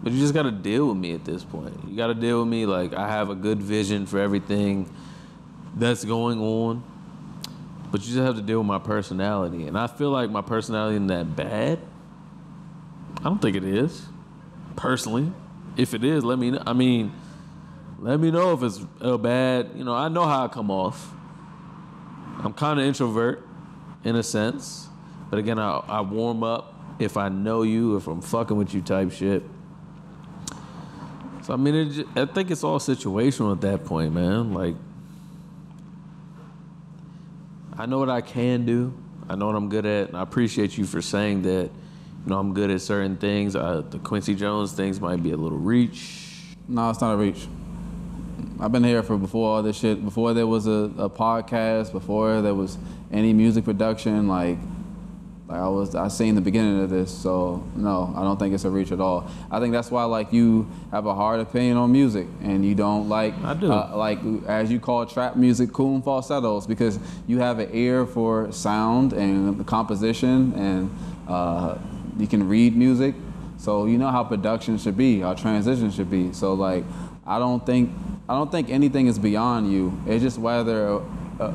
But you just gotta deal with me at this point. You gotta deal with me like I have a good vision for everything that's going on. But you just have to deal with my personality. And I feel like my personality isn't that bad. I don't think it is. Personally. If it is, let me know. I mean, let me know if it's uh, bad. You know, I know how I come off. I'm kind of introvert in a sense. But again, I, I warm up if I know you, if I'm fucking with you type shit. So I mean, it, I think it's all situational at that point, man. Like, I know what I can do. I know what I'm good at, and I appreciate you for saying that. You know, I'm good at certain things. Uh, the Quincy Jones things might be a little reach. No, it's not a reach. I've been here for before all this shit. Before there was a, a podcast. Before there was any music production. Like, like I was, I seen the beginning of this. So no, I don't think it's a reach at all. I think that's why like you have a hard opinion on music and you don't like, I do. uh, like as you call trap music, cool and falsettos because you have an ear for sound and the composition and uh, you can read music. So you know how production should be, how transition should be. So like, I don't think I don't think anything is beyond you. It's just whether uh,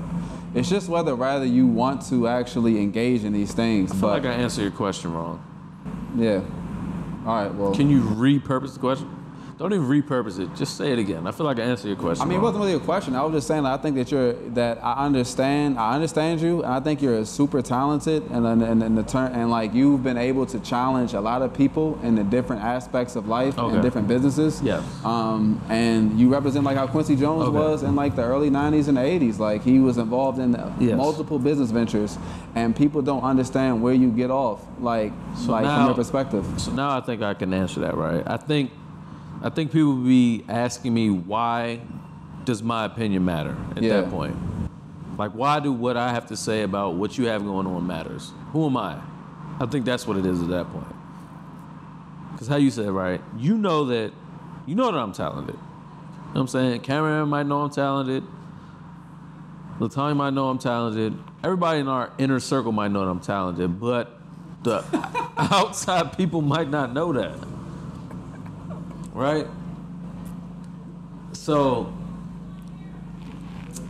it's just whether rather you want to actually engage in these things. I feel But like I answered your question wrong. yeah, all right. Well, Can you repurpose the question? Don't even repurpose it. Just say it again. I feel like I answered your question. I mean, it wasn't really a question. I was just saying that I think that you're that I understand. I understand you, and I think you're super talented, and and, and, the turn and like you've been able to challenge a lot of people in the different aspects of life Okay. and different businesses. Yes. Um, and you represent like how Quincy Jones Okay. was in like the early '90s and the '80s. Like he was involved in Yes. multiple business ventures, and people don't understand where you get off, like So like from your perspective. So now I think I can answer that, right? I think I think people would be asking me why does my opinion matter at Yeah. that point? Like why do what I have to say about what you have going on matters? Who am I? I think that's what it is at that point. Cause how you said, right? You know that you know that I'm talented. You know what I'm saying? Cameron might know I'm talented. Latanya might know I'm talented. Everybody in our inner circle might know that I'm talented, but the outside people might not know that. Right? So,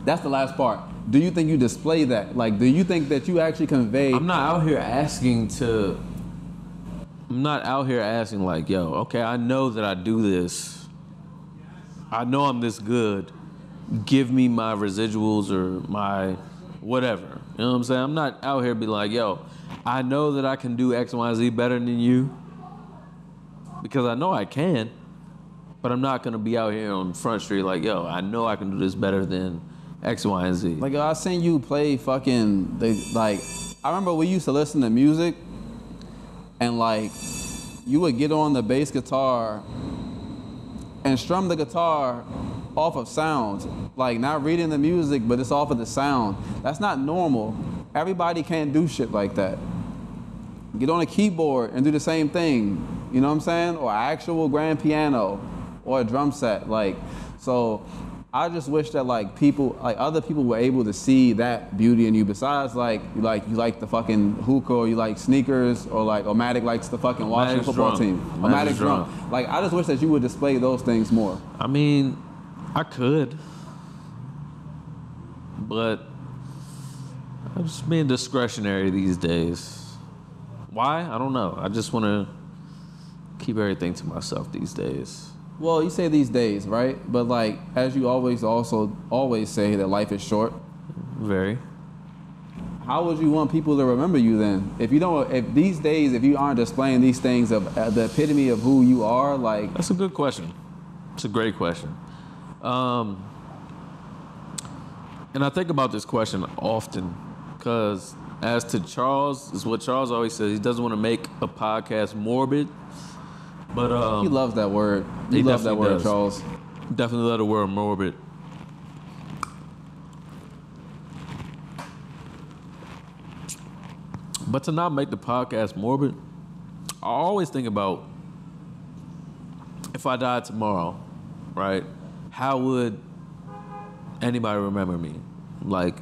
That's the last part. Do you think you display that? Like, do you think that you actually convey? I'm not out here asking to. I'm not out here asking, like, yo, okay, I know that I do this. I know I'm this good. Give me my residuals or my whatever. You know what I'm saying? I'm not out here be like, yo, I know that I can do X, Y, Z better than you. Because I know I can. But I'm not gonna be out here on Front Street like, yo, I know I can do this better than X, Y, and Z. Like I seen you play fucking the like I remember we used to listen to music and like you would get on the bass guitar and strum the guitar off of sounds. Like not reading the music, but it's off of the sound. That's not normal. Everybody can't do shit like that. Get on a keyboard and do the same thing. You know what I'm saying? Or actual grand piano or a drum set. Like so I just wish that like people like other people were able to see that beauty in you besides like you like you like the fucking hookah or you like sneakers or like Omatic likes the fucking Washington Omatic's football drunk. team. Omatic's Omatic drunk. drunk. Like I just wish that you would display those things more. I mean, I could, but I'm just being discretionary these days. Why? I don't know. I just want to keep everything to myself these days. Well, you say these days, right? But like as you always also always say that life is short. Very. How would you want people to remember you then? If you don't, if these days, if you aren't displaying these things of uh, the epitome of who you are, like That's a good question. It's a great question. Um, and I think about this question often because, as to Charles, is what Charles always says. He doesn't want to make a podcast morbid, but um, he loves that word. He, He loves that word, does. Charles. Definitely let the word morbid. But to not make the podcast morbid, I always think about if I died tomorrow, right? How would anybody remember me? Like,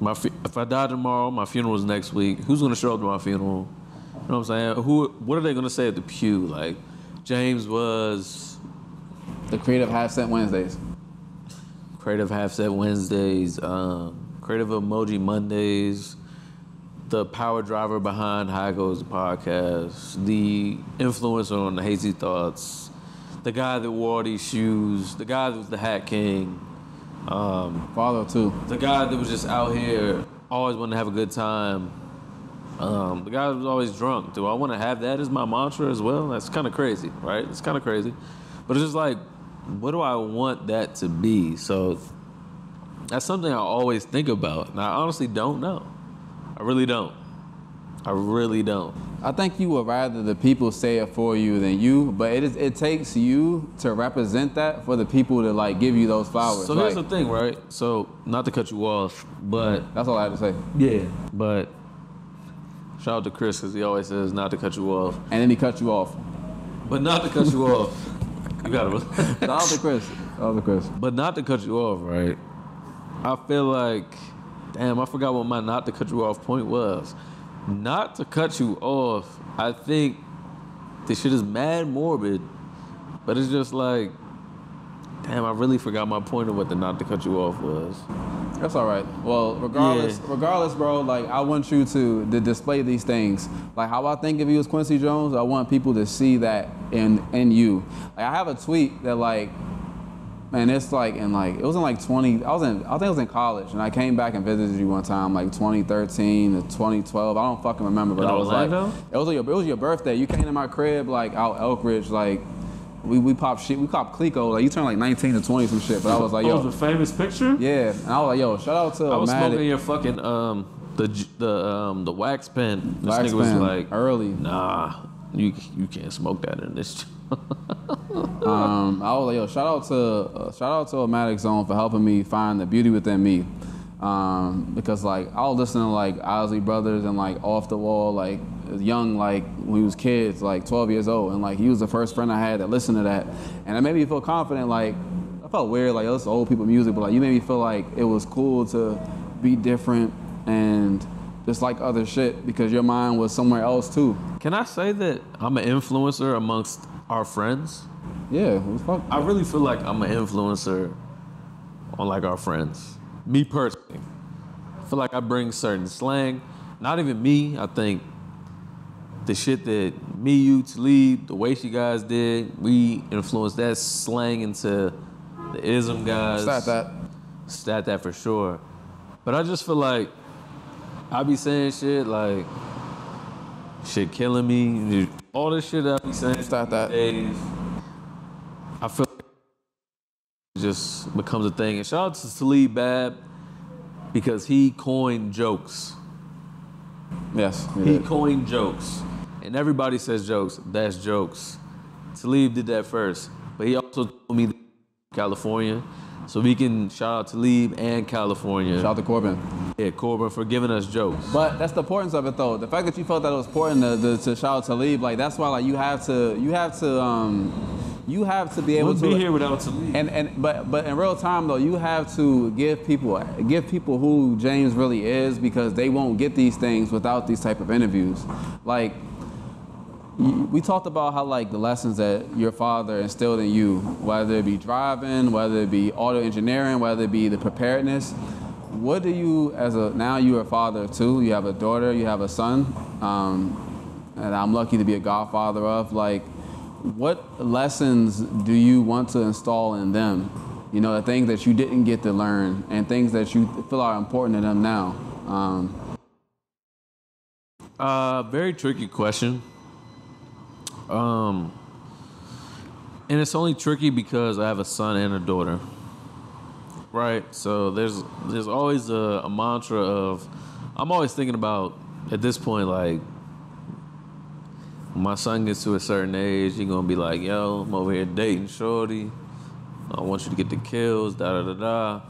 my if I die tomorrow, my funeral is next week. Who's gonna show up to my funeral? You know what I'm saying? Who? What are they gonna say at the pew? Like, James was The creative half set Wednesdays. Creative Half Set Wednesdays, um, Creative Emoji Mondays, the power driver behind High Codes the podcast, the influencer on the Hazie Thoughts, the guy that wore these shoes, the guy that was the Hat King, um, Follow too. the guy that was just out here always wanting to have a good time. Um, the guy was always drunk. Do I want to have that as my mantra as well? That's kind of crazy, right? It's kind of crazy. But it's just like, what do I want that to be? So that's something I always think about. And I honestly don't know. I really don't. I really don't. I think you would rather the people say it for you than you, but it is it takes you to represent that for the people to like give you those flowers. So here's Like, the thing, right? So not to cut you off, but that's all I had to say. yeah, but shout out to Chris because he always says not to cut you off, And then he cut you off. but not to cut you off. You gotta. Shout out to Chris. Shout out to Chris. But not to cut you off, right? I feel like, damn, I forgot what my not to cut you off point was. Not to cut you off, I think this shit is mad morbid, but it's just like, damn, I really forgot my point of what the not to cut you off was. That's all right. Well, regardless, Yeah. regardless, bro. Like I want you to, to display these things. Like how I think of you as Quincy Jones. I want people to see that in in you. Like I have a tweet that like, man, it's like in like it was in like 20. I was in I think I was in college, and I came back and visited you one time, like 2013 to 2012. I don't fucking remember, but In I was Orlando? like, it was your it was your birthday. You came to my crib like out Elkridge, like. We, we popped shit. We popped Clicquot. Like you turned like 19 to 20 some shit. But I was like, Oh, yo, the famous picture? yeah. And I was like, yo, shout out to I was Matic. smoking your fucking um the j- the um the wax pen. This Wax nigga was like, early. nah, you you can't smoke that in this. Um, I was like, yo, shout out to uh, shout out to Omatic Zone for helping me find the beauty within me. Um, because like I was listening to like Isley Brothers and like Off the Wall, like young, like when we was kids, like 12 years old, and like he was the first friend I had that listened to that, and it made me feel confident. Like I felt weird, like it's old people music, but like you made me feel like it was cool to be different and just like other shit because your mind was somewhere else too. Can I say that I'm an influencer amongst our friends? Yeah. I really feel like I'm an influencer on like our friends. Me personally. I feel like I bring certain slang. Not even me, I think the shit that me, you, Talib, the way she guys did, we influenced that slang into the ism guys. Start that. Stat that for sure. But I just feel like I be saying shit like shit killing me, all this shit that I be saying. Start that. Days, I feel just becomes a thing. And shout out to Talib Bab because he coined jokes. Yes, He coined jokes. And everybody says jokes. That's jokes. Talib did that first. But he also told me California. So we can shout out Talib and California. Shout out to Corbin. yeah, Corbin for giving us jokes. But that's the importance of it, though. The fact that you felt that it was important to, to, to shout out Talib, like that's why, like you have to, you have to, um, you have to be able Wouldn't to. be here without Talib. And and but but in real time though, you have to give people give people who James really is because they won't get these things without these type of interviews. Like we talked about how like the lessons that your father instilled in you, whether it be driving, whether it be auto engineering, whether it be the preparedness. What do you, as a now you're a father too? You have a daughter, you have a son, um, and I'm lucky to be a godfather of. Like, what lessons do you want to install in them? You know, the things that you didn't get to learn, and things that you feel are important to them now. Um, Uh, very tricky question. Um, and it's only tricky because I have a son and a daughter. Right. So there's there's always a, a mantra of I'm always thinking about at this point like my son gets to a certain age, he gonna be like, yo, I'm over here dating Shorty. I want you to get the kills, da da da da.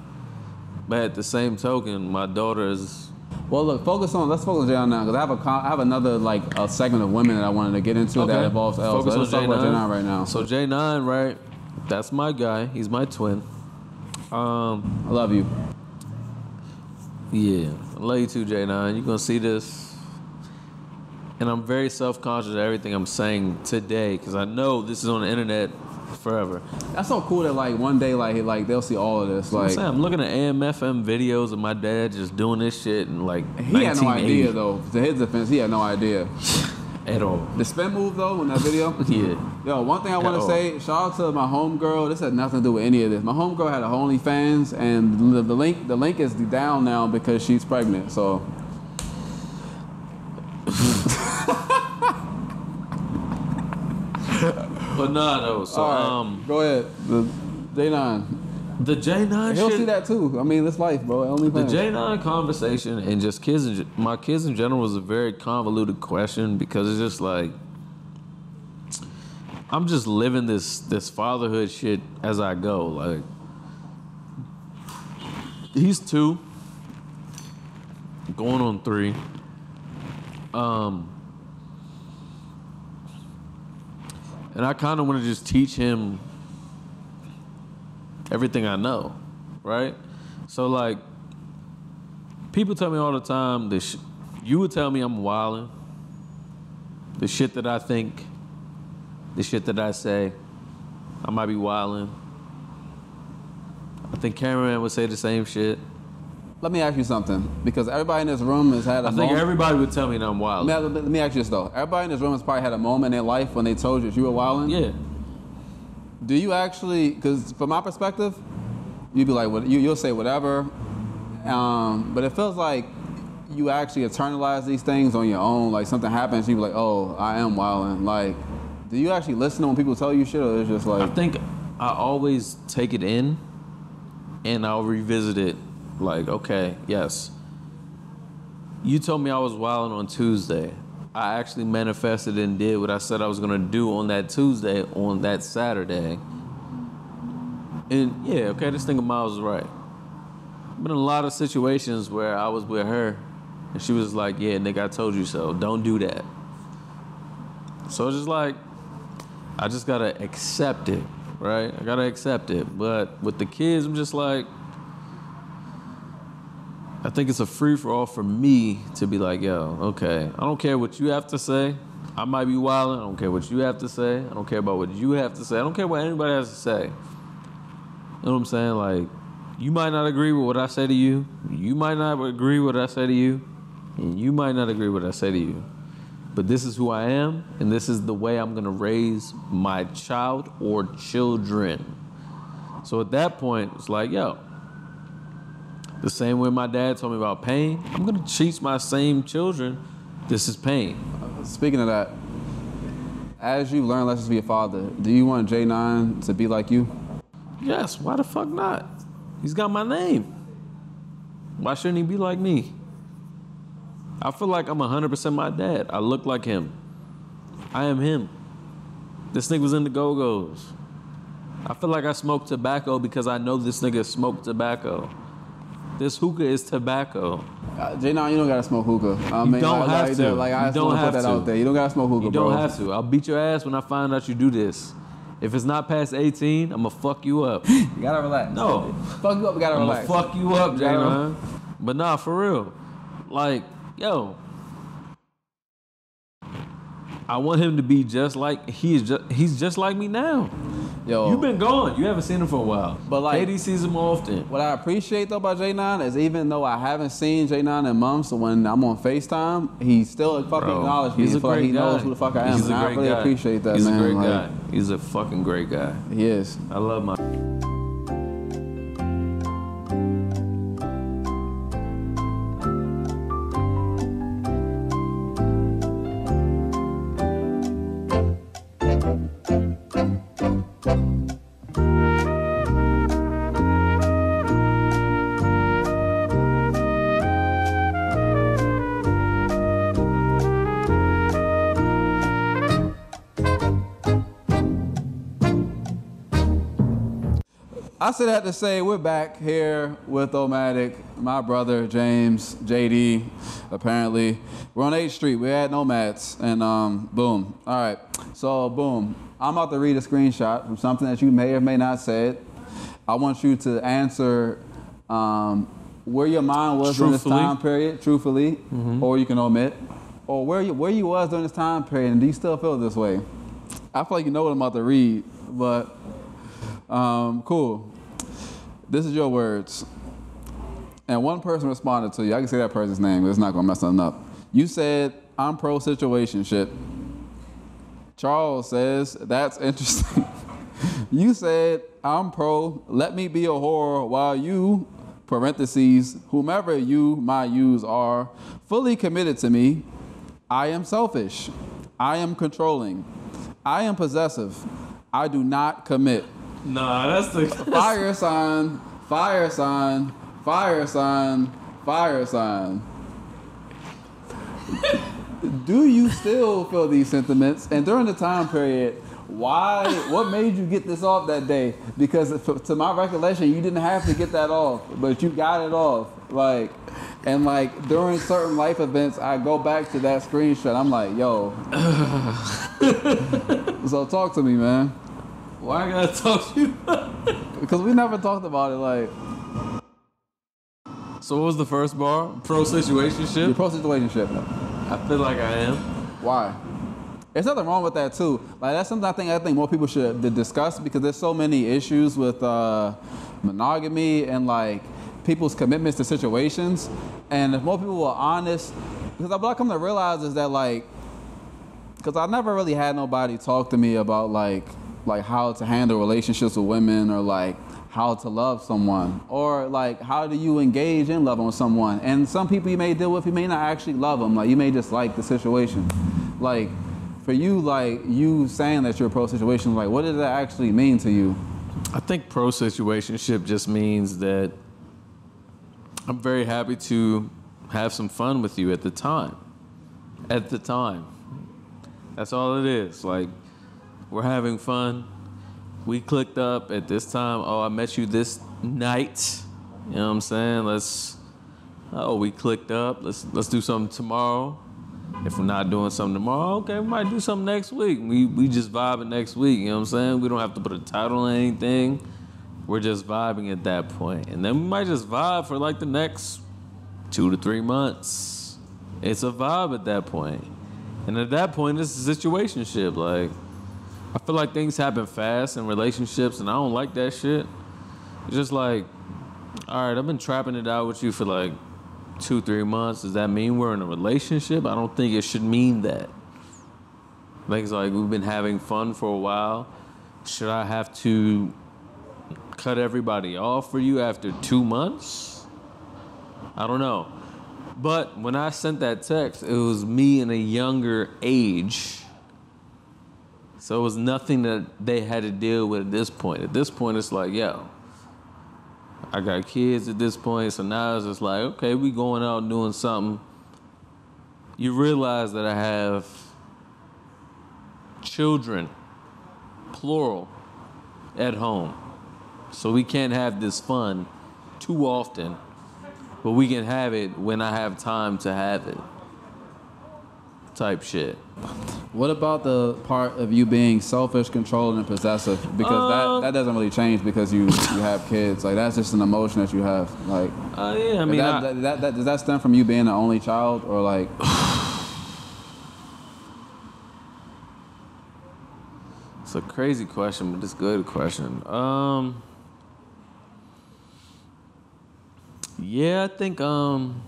But at the same token, my daughter is Well, look, focus on. Let's focus on J9 now because I have a I have another like a segment of women that I wanted to get into that involves L. Focus so let's on talk J9. J9 right now. So J9, right? That's my guy. He's my twin. Um, I love you. yeah, I love you too, J9. You're gonna see this, and I'm very self-conscious of everything I'm saying today because I know this is on the internet forever. That's so cool that like one day like like they'll see all of this. I'm Like saying, I'm looking at AMFM videos of my dad just doing this shit and like he had no idea though. To his defense, he had no idea. at all. The spin move though in that video. Yeah. Yo, one thing I want to say, shout out to my homegirl. This had nothing to do with any of this. My homegirl had a OnlyFans, and the, the link the link is down now because she's pregnant. So But nah, though. So right, um, go ahead. The J9. The J nine He'll shit. see that too. I mean, it's life, bro. Only The J nine conversation and just kids, in, my kids in general was a very convoluted question because it's just like I'm just living this this fatherhood shit as I go. Like he's two, going on three. Um, and I kind of want to just teach him everything I know, right? So like, people tell me all the time this. Sh- you would tell me I'm wilding. The shit that I think, the shit that I say, I might be wilding. I think cameraman would say the same shit. Let me ask you something, because everybody in this room has had a I think moment. everybody would tell me that I'm wild. let, me, let me ask you this though. Everybody in this room has probably had a moment in their life when they told you that you were wilding. Yeah. Do you actually? Because from my perspective, you'd be like, what, you, you'll say whatever, um, but it feels like you actually internalize these things on your own. Like something happens, you be like, oh, I am wilding. Like, do you actually listen to when people tell you shit, or it's just like? I think I always take it in and I'll revisit it like, okay, yes. You told me I was wilding on Tuesday. I actually manifested and did what I said I was gonna do on that Tuesday, on that Saturday. And yeah, okay, this thing of Myles is right. Been in a lot of situations where I was with her and she was like, Yeah, nigga, I told you so. Don't do that. So it's just like I just gotta accept it, right? I gotta accept it. But with the kids, I'm just like, I think it's a free for all for me to be like, yo, okay, I don't care what you have to say. I might be wilding. I don't care what you have to say. I don't care about what you have to say. I don't care what anybody has to say. You know what I'm saying? Like, you might not agree with what I say to you. You might not agree with what I say to you. And you might not agree with what I say to you but this is who I am, and this is the way I'm gonna raise my child or children. So at that point, it's like, yo, the same way my dad told me about pain, I'm gonna teach my same children this is pain. speaking of that, as you learn lessons from your father, do you want J9 to be like you? Yes, why the fuck not? He's got my name. Why shouldn't he be like me? I feel like I'm 100% my dad. I look like him. I am him. This nigga was in the Go Go's. I feel like I smoke tobacco because I know this nigga smoked tobacco. This hookah is tobacco. Uh, J9, you don't gotta smoke hookah. I You mean, don't have like, to. Like, I You don't have put that to. out there. You don't gotta smoke hookah, You bro. don't have to. I'll beat your ass when I find out you do this. If it's not past 18, I'm gonna fuck you up. You gotta relax. No. Fuck you up, you gotta I'm relax. gonna fuck you up, J9. But nah, for real. Like, yo. I want him to be just like he is just he's just like me now. Yo, You've been gone. You haven't seen him for a while. But, like- KD sees him often. What I appreciate though about J9 is even though I haven't seen J9 in months, so when I'm on FaceTime, he still fucking Bro, acknowledges me. he's a great he guy. knows who the fuck I am. He's and a I great really guy. appreciate that, He's man. a great Like, guy. He's a fucking great guy. He is. I love my. I said that to say we're back here with Omatic, my brother James, JD, apparently. We're on H Street, we're at Nomads, and um, boom. All right, so boom. I'm about to read a screenshot from something that you may or may not said. I want you to answer um, where your mind was during this time period, truthfully, or you can omit, or where you, where you was during this time period, and do you still feel this way? I feel like you know what I'm about to read, but um, cool. This is your words. And one person responded to you. I can say that person's name, but it's not gonna mess nothing up. You said, I'm pro situation shit. Charles says, that's interesting. you said, I'm pro, let me be a whore while you, parentheses, whomever you, my yous are, fully committed to me. I am selfish. I am controlling. I am possessive. I do not commit. Nah, that's the Fire sign, fire sign, fire sign, fire sign. Do you still feel these sentiments? And during the time period, why? What made you get this off that day? Because to my recollection, you didn't have to get that off, but you got it off. Like, and like during certain life events, I go back to that screenshot. I'm like, yo. so talk to me, man. Why I gotta talk to you? Because we never talked about it. Like, so what was the first bar? Pro your situationship? pro situationship. I feel like I am. Why? There's nothing wrong with that too. Like that's something I think I think more people should discuss because there's so many issues with uh, monogamy and like people's commitments to situations. And if more people were honest, because what I come to realize is that like, because I never really had nobody talk to me about like like how to handle relationships with women or like how to love someone or like how do you engage in love on someone and some people you may deal with you may not actually love them like you may just like the situation like for you like you saying that you're a pro situation like what does that actually mean to you I think pro situationship just means that I'm very happy to have some fun with you at the time. At the time. That's all it is. Like, we're having fun. We clicked up at this time. Oh, I met you this night. You know what I'm saying? Let's oh, we clicked up. Let's let's do something tomorrow. If we're not doing something tomorrow, okay, we might do something next week. We we just vibing next week, you know what I'm saying? We don't have to put a title on anything. We're just vibing at that point. And then we might just vibe for like the next two to three months. It's a vibe at that point. And at that point it's a situationship. Like I feel like things happen fast in relationships and I don't like that shit. It's just like, all right, I've been trapping it out with you for like two, three months. Does that mean we're in a relationship? I don't think it should mean that. It's like we've been having fun for a while. Should I have to cut everybody off for you after two months? I don't know. But when I sent that text, it was me in a younger age. So it was nothing that they had to deal with at this point. At this point, it's like, yo, I got kids at this point, so now it's just like, okay, we going out doing something. You realize that I have children, plural, at home. So we can't have this fun too often, but we can have it when I have time to have it. Type shit. what about the part of you being selfish controlling and possessive because Uh, that, that doesn't really change because you you have kids like that's just an emotion that you have like Uh, yeah, I mean, that, I- that, that, that- does that stem from you being the only child or like It's a crazy question, but it's a good question. Um, yeah, I think um,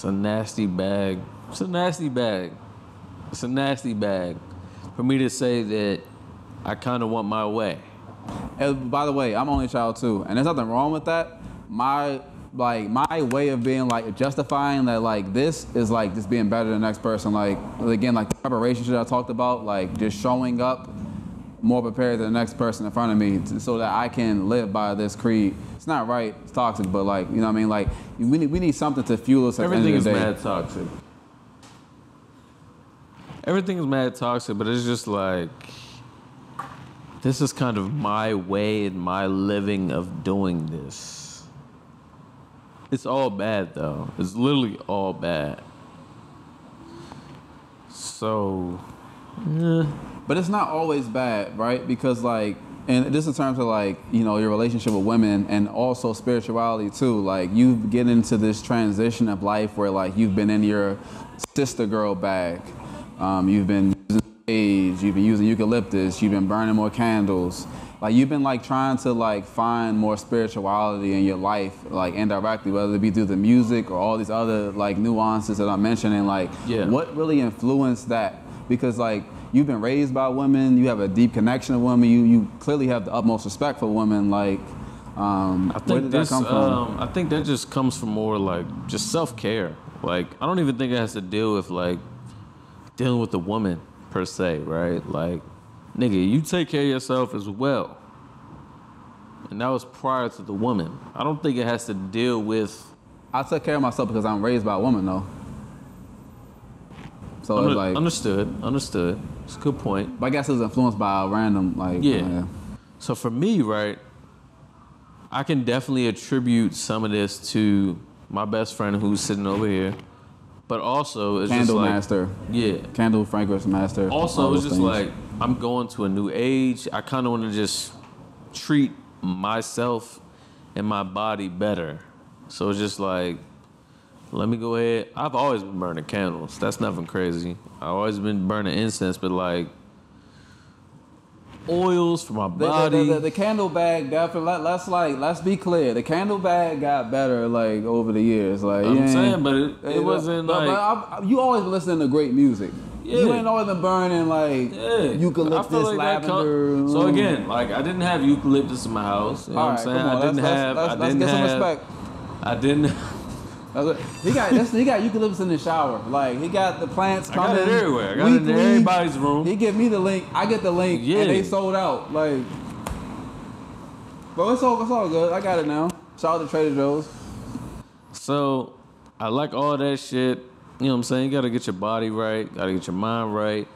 it's a nasty bag. It's a nasty bag. It's a nasty bag for me to say that I kind of want my way. And by the way, I'm only child too, and there's nothing wrong with that. My like my way of being like justifying that like this is like just being better than the next person. Like again, like the preparation shit I talked about, like just showing up more prepared than the next person in front of me, t- so that I can live by this creed. It's not right, it's toxic, but like you know what I mean. Like we need we need something to fuel us. At Everything is of the day. mad toxic. Everything is mad toxic, but it's just like this is kind of my way and my living of doing this. It's all bad though. It's literally all bad. So, eh, But it's not always bad, right? Because like, and just in terms of like, you know, your relationship with women and also spirituality too. Like you get into this transition of life where like you've been in your sister girl bag. Um, you've been using sage, you've been using eucalyptus, you've been burning more candles. Like you've been like trying to like find more spirituality in your life, like indirectly, whether it be through the music or all these other like nuances that I'm mentioning. Like, Yeah. what really influenced that? Because like you've been raised by women, you have a deep connection to women, you you clearly have the utmost respect for women. Like, um, I where think did this. that come from? Um, I think that just comes from more like just self care. Like I don't even think it has to deal with like dealing with the woman. per se, right? Like, nigga, you take care of yourself as well. And that was prior to the woman. I don't think it has to deal with. I took care of myself because I'm raised by a woman, though. So Under- it's like, understood, understood. It's a good point. but I guess it was influenced by a random, like, Yeah. Uh, so for me, right, I can definitely attribute some of this to my best friend who's sitting over here, but also it's Candle just like, master, yeah. candle fragrance master. Also, it's just things. like I'm going to a new age. I kind of want to just treat myself and my body better. So it's just like, let me go ahead. I've always been burning candles. That's nothing crazy. I've always been burning incense, but like oils for my The, the, body. the, the, the candle bag definitely. Let, let's like let's be clear. The candle bag got better like over the years. Like I'm you saying, but it, it Yeah, wasn't but, like. but I, you always been listening to great music. Yeah. You ain't always been burning like Yeah, eucalyptus, like lavender. com- so mm. again, like I didn't have eucalyptus in my house. You know what I'm saying? on, I didn't let's, have. let's, I let's, let's didn't some have. respect. I didn't. That's He got this, he got eucalyptus in the shower. Like he got the plants I got coming it everywhere. I got it in everybody's room. He give me the link. I get the link, Yeah. and they sold out. Like, but it's all it's all good. I got it now. Shout out to Trader Joe's. So I like all that shit. You know what I'm saying? You gotta get your body right, gotta get your mind right.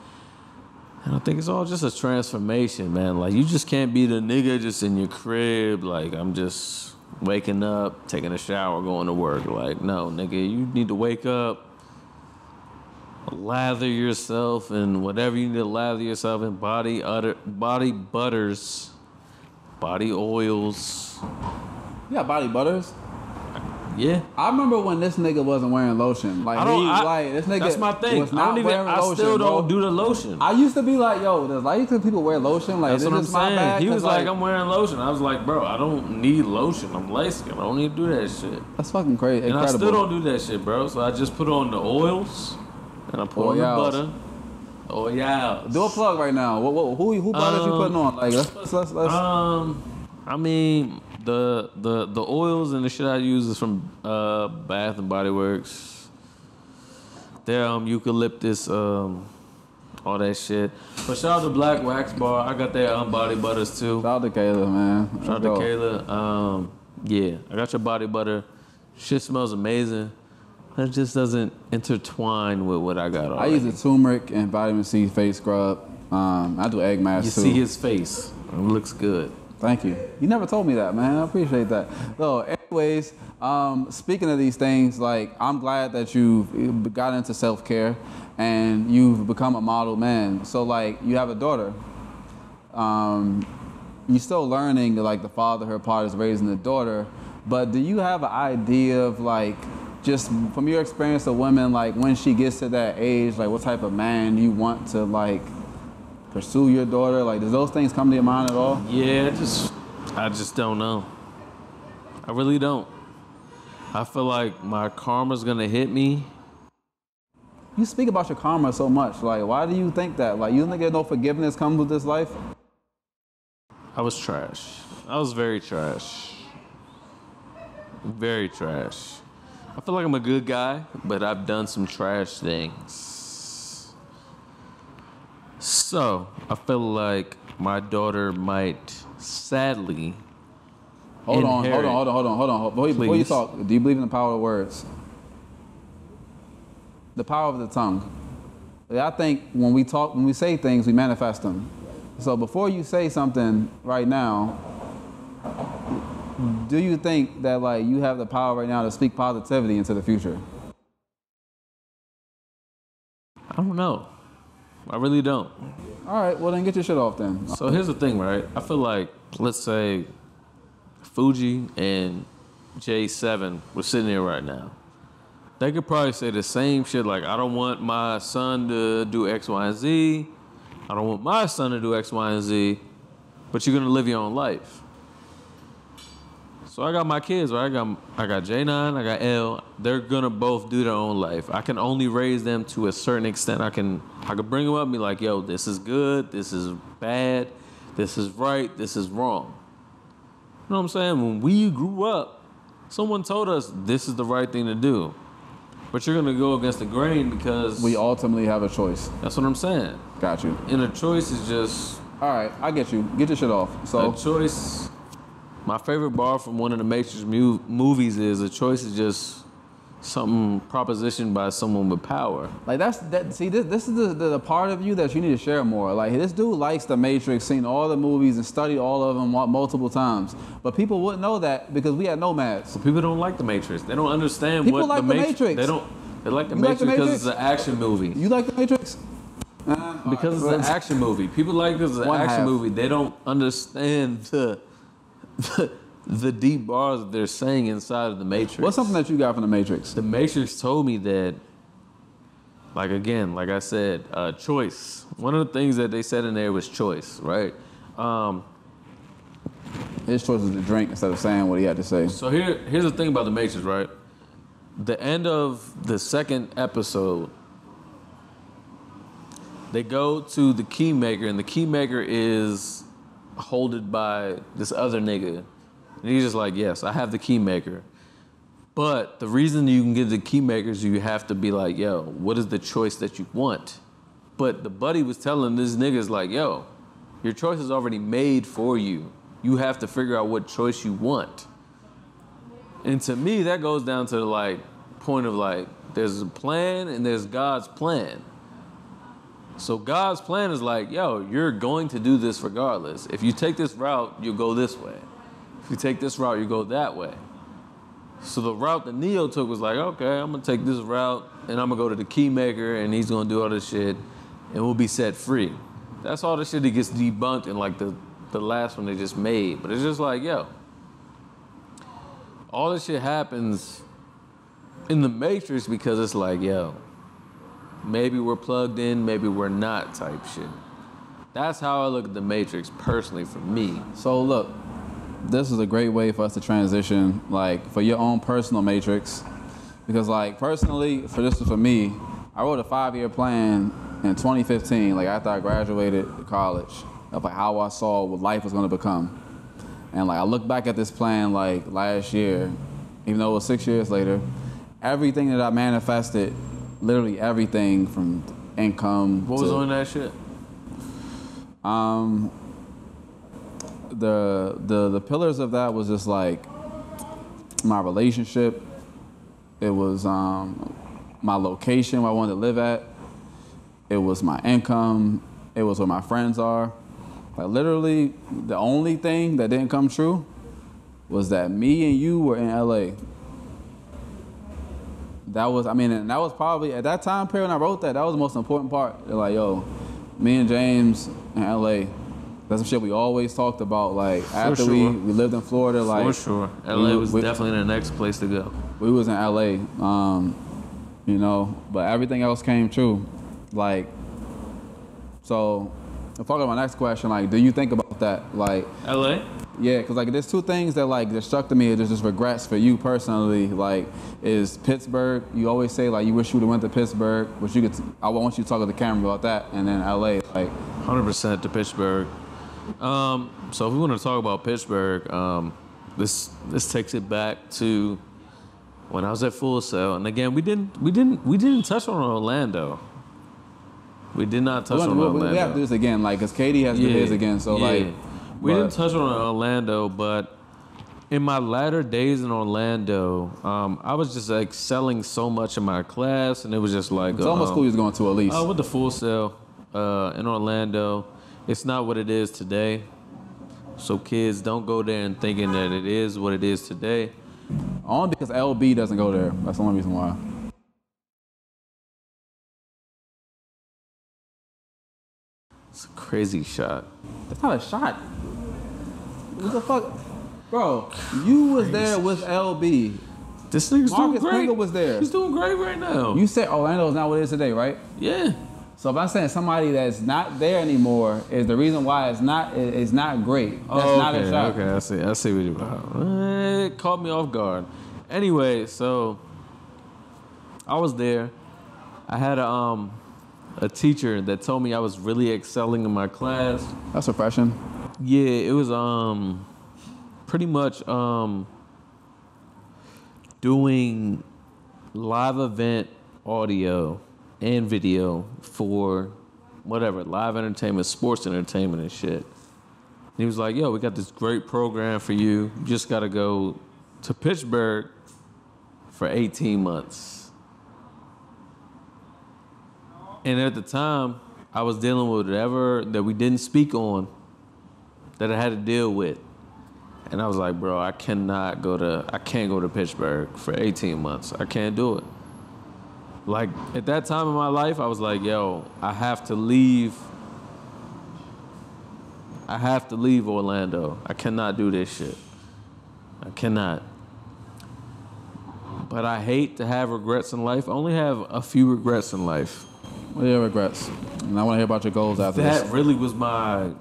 And I think it's all just a transformation, man. Like you just can't be the nigga just in your crib, like I'm just waking up, taking a shower, going to work. Like, no, nigga, you need to wake up, lather yourself and whatever you need to lather yourself in body utter body butters, body oils. Got body butters. Yeah. I remember when this nigga wasn't wearing lotion. Like I don't. he, I, like this nigga that's my thing. was I not don't even. wearing I lotion. still don't bro. do the lotion. I used to be like, yo, does like people wear lotion? Like That's this what I'm is my saying. bag. He was like, "I'm wearing lotion." I was like, "Bro, I don't need lotion. I'm light skin. I don't need to do that shit." that's fucking crazy. And I still don't do that shit, bro. So I just put on the oils and I pour in the butter. Oh yeah. Do a plug right now. What, what, who who butters you Um, putting on? Like let's let's. let's Um, I mean the the the oils and the shit I use is from uh, Bath and Body Works. They're um eucalyptus um all that shit. But shout out to Black Wax Bar. I got their um body butters too. Shout out to Kayla, man. Shout out to. Kayla. Um, yeah, I got your body butter. Shit smells amazing. It just doesn't intertwine with what I got I use a turmeric and vitamin C face scrub. Um, I do egg mask you too. see his face. It looks good. Thank you. You never told me that, man. I appreciate that. So, anyways, um, speaking of these things, like I'm glad that you've got into self care and you've become a model man. So, like, you have a daughter. Um, you're still learning, like, the father, her part is raising the daughter. But do you have an idea of like, just from your experience of women, like when she gets to that age, like what type of man you want to like pursue your daughter? Like, does those things come to your mind at all? Yeah, I just I just don't know. I really don't. I feel like my karma's gonna hit me. You speak about your karma so much. Like, why do you think that? Like, you don't think there's no forgiveness comes with this life? I was trash. I was very trash. Very trash. I feel like I'm a good guy, but I've done some trash things. So, I feel like my daughter might sadly. Hold on, hold on, hold on, hold on, hold on. Before you, before you talk, do you believe in the power of words? The power of the tongue. I think when we talk, when we say things, we manifest them. So before you say something right now, do you think that like you have the power right now to speak positivity into the future? I don't know. I really don't. All right, well then get your shit off then. So here's the thing, right? I feel like, let's say, Fuji and J7 were sitting there right now. They could probably say the same shit like, I don't want my son to do X, Y, and Z. I don't want my son to do X, Y, and Z. But you're gonna live your own life. So I got my kids, right? I got I got J9, I got L. They're gonna both do their own life. I can only raise them to a certain extent. I can I can bring them up and be like, yo, this is good, this is bad, this is right, this is wrong. You know what I'm saying? When we grew up, someone told us this is the right thing to do. but you're gonna go against the grain because We ultimately have a choice. that's what I'm saying. Got you. And a choice is just All right, I get you. Get your shit off. So a choice. My favorite bar from one of the Matrix mu- movies is a choice is just something propositioned by someone with power. Like that's that. See, this this is the, the, the part of you that you need to share more. Like this dude likes the Matrix, seen all the movies and studied all of them multiple times. But people wouldn't know that because we had nomads. So People don't like the Matrix. They don't understand People what like the, the Matrix. Matrix. They don't. They like the like Matrix because Matrix? it's an action movie. You like the Matrix? because it's an action movie. People like this as an One action half. movie. They don't understand the, the the deep bars that they're saying inside of the Matrix. What's something that you got from the Matrix? the Matrix told me that, like again, like I said, uh, choice. One of the things that they said in there was choice, right? Um, His choice was to drink instead of saying what he had to say. so here, here's the thing about the Matrix, right? The end of the second episode, they go to the key maker, and the key maker is holded by this other nigga. And he's just like, yes, I have the key maker. But the reason you can get the key makers, you have to be like, yo, what is the choice that you want? But the buddy was telling this niggas like, yo, your choice is already made for you. You have to figure out what choice you want. And to me, that goes down to the like point of like, there's a plan and there's God's plan. So God's plan is like, yo, you're going to do this regardless. If you take this route, you'll go this way. If you take this route, you go that way. So the route that Neo took was like, okay, I'm gonna take this route and I'm gonna go to the key maker and he's gonna do all this shit and we'll be set free. That's all the shit that gets debunked in like the, the last one they just made. But it's just like, yo, all this shit happens in the Matrix because it's like, yo, maybe we're plugged in, maybe we're not type shit. That's how I look at the Matrix personally for me. So look, this is a great way for us to transition, like for your own personal matrix, because like personally, for this is for me, I wrote a five-year plan in 2015, like after I graduated college, of like how I saw what life was going to become, and like I look back at this plan like last year, even though it was six years later, everything that I manifested, literally everything from income. What was on that shit? um, the the the pillars of that was just like my relationship. It was um, my location where I wanted to live at. It was my income. It was where my friends are. Like literally, the only thing that didn't come true was that me and you were in LA. That was, I mean, and that was probably at that time period when I wrote that. That was the most important part. They're like, yo, me and James in LA. That's some shit we always talked about. Like after we, sure. we lived in Florida, like For sure. LA we- was we- definitely the next place to go. we was in LA, um, you know, but everything else came true. Like, so, if I go to my next question, like, do you think about that? Like, LA? Yeah, because like there's two things that like that struck to me as just regrets for you personally. Like, is Pittsburgh? You always say like you wish you would have went to Pittsburgh, which you could. I want you to talk to the camera about that, and then LA, like, 100% to Pittsburgh. Um, so if we want to talk about Pittsburgh, um, this this takes it back to when I was at Full Sail, and again we didn't we didn't we didn't touch on Orlando. We did not touch we, on we- Orlando. we have to do this again, like, cause KD has to do his again, so yeah. like, we but- didn't touch on Orlando, but in my latter days in Orlando, um, I was just like excelling so much in my class, and it was just like It's almost um, school he's going to at least. uh, with the Full Sail uh, in Orlando, it's not what it is today. So kids don't go there and thinking that it is what it is today. Only because LB doesn't go there. That's the only reason why. It's a crazy shot. That's not a shot. What the fuck? Bro, you was there with LB. This nigga's Marcus doing great. Kringle was there. He's doing great right now. You said Orlando is not what it is today, right? yeah. So if I'm saying somebody that's not there anymore is the reason why it's not it's not great. That's Oh, not a shot. okay. I see. I see what you're about. Eh, It caught me off guard. Anyway, so I was there. I had a um a teacher that told me I was really excelling in my class. That's refreshing. Yeah, it was um pretty much um doing live event audio and video for whatever live entertainment, sports entertainment, and shit. And he was like, "Yo, we got this great program for you. You just got to go to Pittsburgh for 18 months." And at the time, I was dealing with whatever that we didn't speak on that I had to deal with. And I was like, bro, I cannot go to I can't go to Pittsburgh for 18 months. I can't do it. Like at that time in my life, I was like, yo, I have to leave. I have to leave Orlando. I cannot do this shit. I cannot. But I hate to have regrets in life. I only have a few regrets in life. What are your regrets? And I want to hear about your goals after That this. That really was my.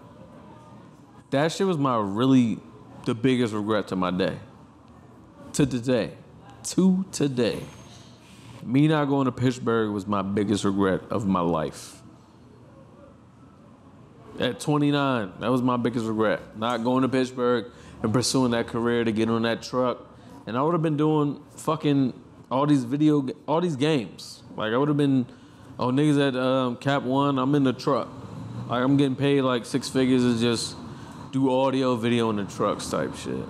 That shit was my really the biggest regret to my day. To today. To today. Me not going to Pittsburgh was my biggest regret of my life. At 29, that was my biggest regret. Not going to Pittsburgh and pursuing that career to get on that truck. And I would have been doing fucking all these video, all these games. Like I would have been, oh niggas at um, Cap One, I'm in the truck. Like I'm getting paid like six figures to just do audio, video in the trucks type shit.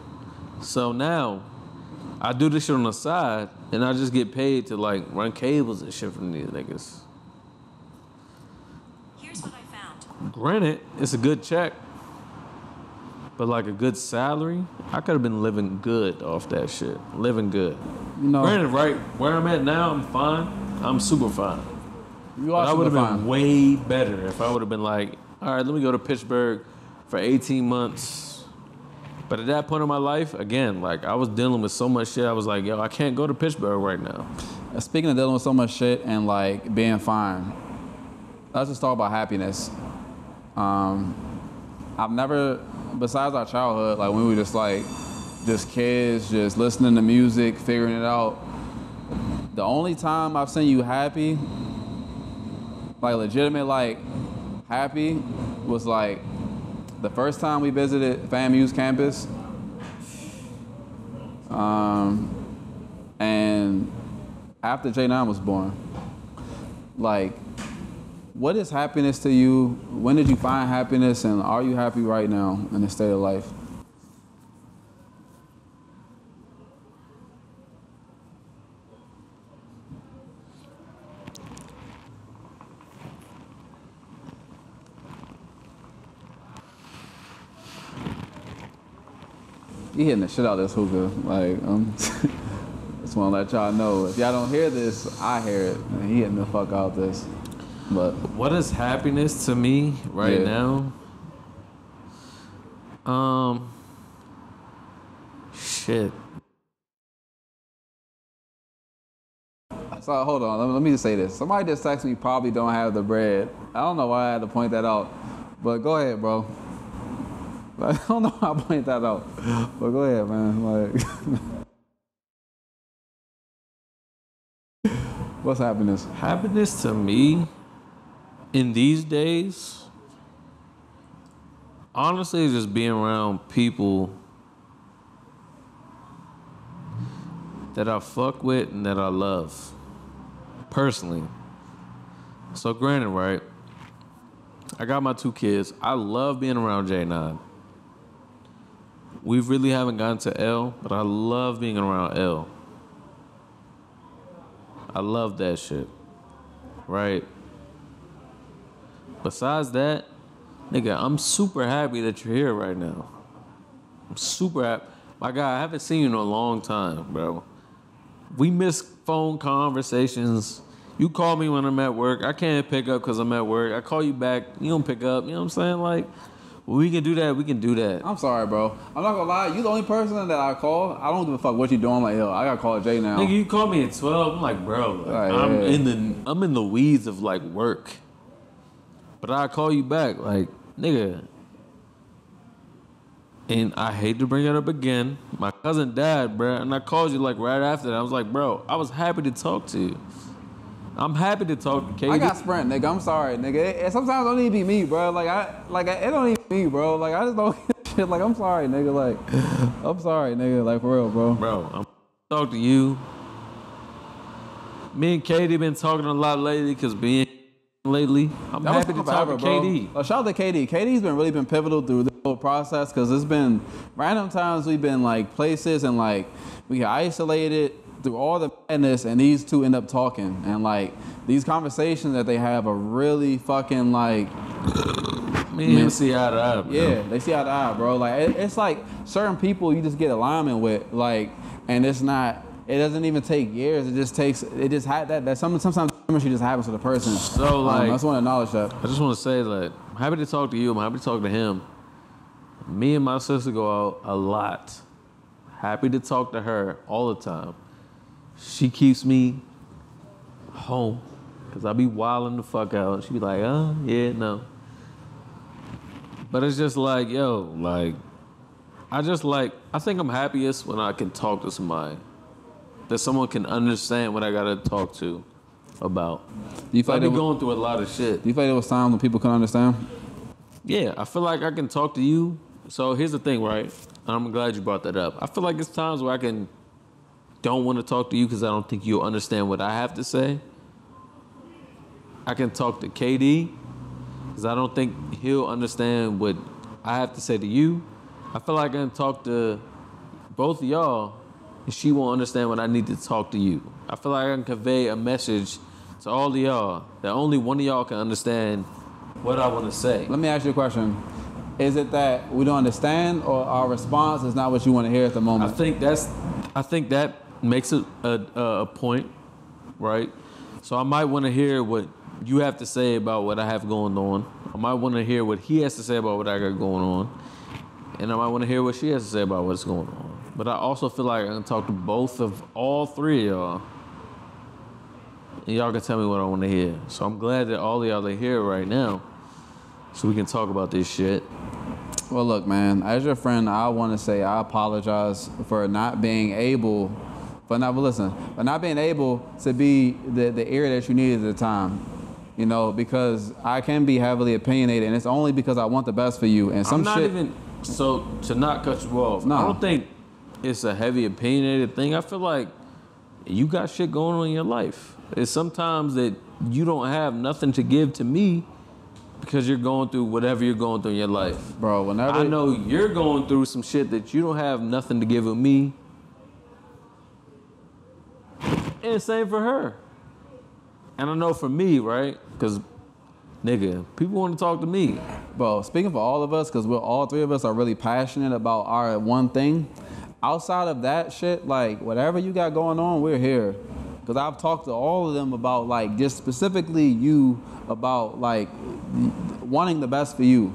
So now, I do this shit on the side, and I just get paid to like run cables and shit from these niggas. Here's what I found. Granted, it's a good check, but like a good salary, I could have been living good off that shit. Living good. You know, Granted, right where I'm at now, I'm fine. I'm super fine. You I would have been way better if I would have been like, all right, let me go to Pittsburgh for 18 months. But at that point in my life, again, like I was dealing with so much shit, I was like, yo, I can't go to Pittsburgh right now. Uh, Speaking of dealing with so much shit and like being fine, let's just talk about happiness. Um, I've never, besides our childhood, like when we were just like, just kids, just listening to music, figuring it out. The only time I've seen you happy, like legitimate, like happy, was like the first time we visited FAMU's campus. Um, and after J9 was born, like, what is happiness to you? When did you find happiness, and are you happy right now in this state of life? You hitting the shit out of this hookah. Like, um, just want to let y'all know. If y'all don't hear this, I hear it. And he hitting the fuck out this. But What is happiness to me right Yeah. now? Um, shit. so hold on. Let me, let me just say this. Somebody just texted me. Probably don't have the bread. I don't know why I had to point that out. But go ahead, bro. I don't know how I point that out. But go ahead, man. Like, what's happiness? Happiness to me in these days, honestly, is just being around people that I fuck with and that I love personally. So, granted, right? I got my two kids. I love being around J9. We really haven't gotten to L, but I love being around L. I love that shit. Right? Besides that, nigga, I'm super happy that you're here right now. I'm super happy. My guy, I haven't seen you in a long time, bro. We miss phone conversations. You call me when I'm at work. I can't pick up because I'm at work. I call you back. You don't pick up. You know what I'm saying? Like, we can do that. We can do that. I'm sorry, bro. I'm not gonna lie. You the only person that I call. I don't give a fuck what you doing. Like, yo, I gotta call Jay now. Nigga, you call me at 12. I'm like, bro, like, I'm yeah. in the I'm in the weeds of like work. But I call you back, like, nigga. And I hate to bring it up again. My cousin died, bro, and I called you like right after that. I was like, bro, I was happy to talk to you. I'm happy to talk to KD. I got Sprint, nigga. I'm sorry, nigga. It, it sometimes don't even be me, bro. Like I, like it don't be me, bro. Like I just don't shit. Like I'm sorry, nigga. Like I'm sorry, nigga. Like for real, bro. bro, I'm talk to you. Me and KD been talking a lot lately because being lately, I'm That happy to talk to. KD. Uh, shout out to KD. KD's been really been pivotal through the whole process because it's been random times we've been like places and like we get isolated through all the madness and these two end up talking and like these conversations that they have are really fucking like Me and him see eye to eye, bro. yeah they see eye to eye bro like it, it's like certain people you just get alignment with like and it's not it doesn't even take years it just takes it just had that that some, sometimes chemistry just happens to the person So, Um, like- I just want to acknowledge that I just want to say that I'm happy to talk to you. I'm happy to talk to him. Me and my sister go out a lot. Happy to talk to her all the time. She keeps me home because I be wilding the fuck out. She be like, oh, yeah, no. But it's just like, yo, like, I just like, I think I'm happiest when I can talk to somebody. That someone can understand what I gotta talk to about. do you feel I like be there was- going through a lot of shit. do you feel like there was times when people couldn't understand Yeah, I feel like I can talk to you. So here's the thing, right? And I'm glad you brought that up. I feel like it's times where I can don't want to talk to you because I don't think you'll understand what I have to say. I can talk to KD because I don't think he'll understand what I have to say to you. I feel like I can talk to both of y'all and she won't understand what I need to talk to you. I feel like I can convey a message to all of y'all that only one of y'all can understand what I want to say. Let me ask you a question. Is it that we don't understand or our response is not what you want to hear at the moment? I think that's I think that makes it a, a, a point, right? So I might want to hear what you have to say about what I have going on. I might want to hear what he has to say about what I got going on, and I might want to hear what she has to say about what's going on. But I also feel like I can talk to both of all three of y'all, and y'all can tell me what I want to hear. So I'm glad that all of y'all are here right now, so we can talk about this shit. Well, look, man, as your friend, I want to say I apologize for not being able, for not, listen, for not being able to be the, the ear that you needed at the time. You know, because I can be heavily opinionated, and it's only because I want the best for you. And some I'm not shit. even so to not cut you off. No. I don't think it's a heavy opinionated thing. I feel like you got shit going on in your life. It's sometimes that you don't have nothing to give to me because you're going through whatever you're going through in your life. Bro, whenever I know you're going through some shit that you don't have nothing to give with me. And same for her. And I know for me, right? Because, nigga, people want to talk to me. Bro, speaking for all of us, because we're all three of us are really passionate about our one thing. Outside of that shit, like whatever you got going on, we're here. Because I've talked to all of them about like just specifically you about like wanting the best for you.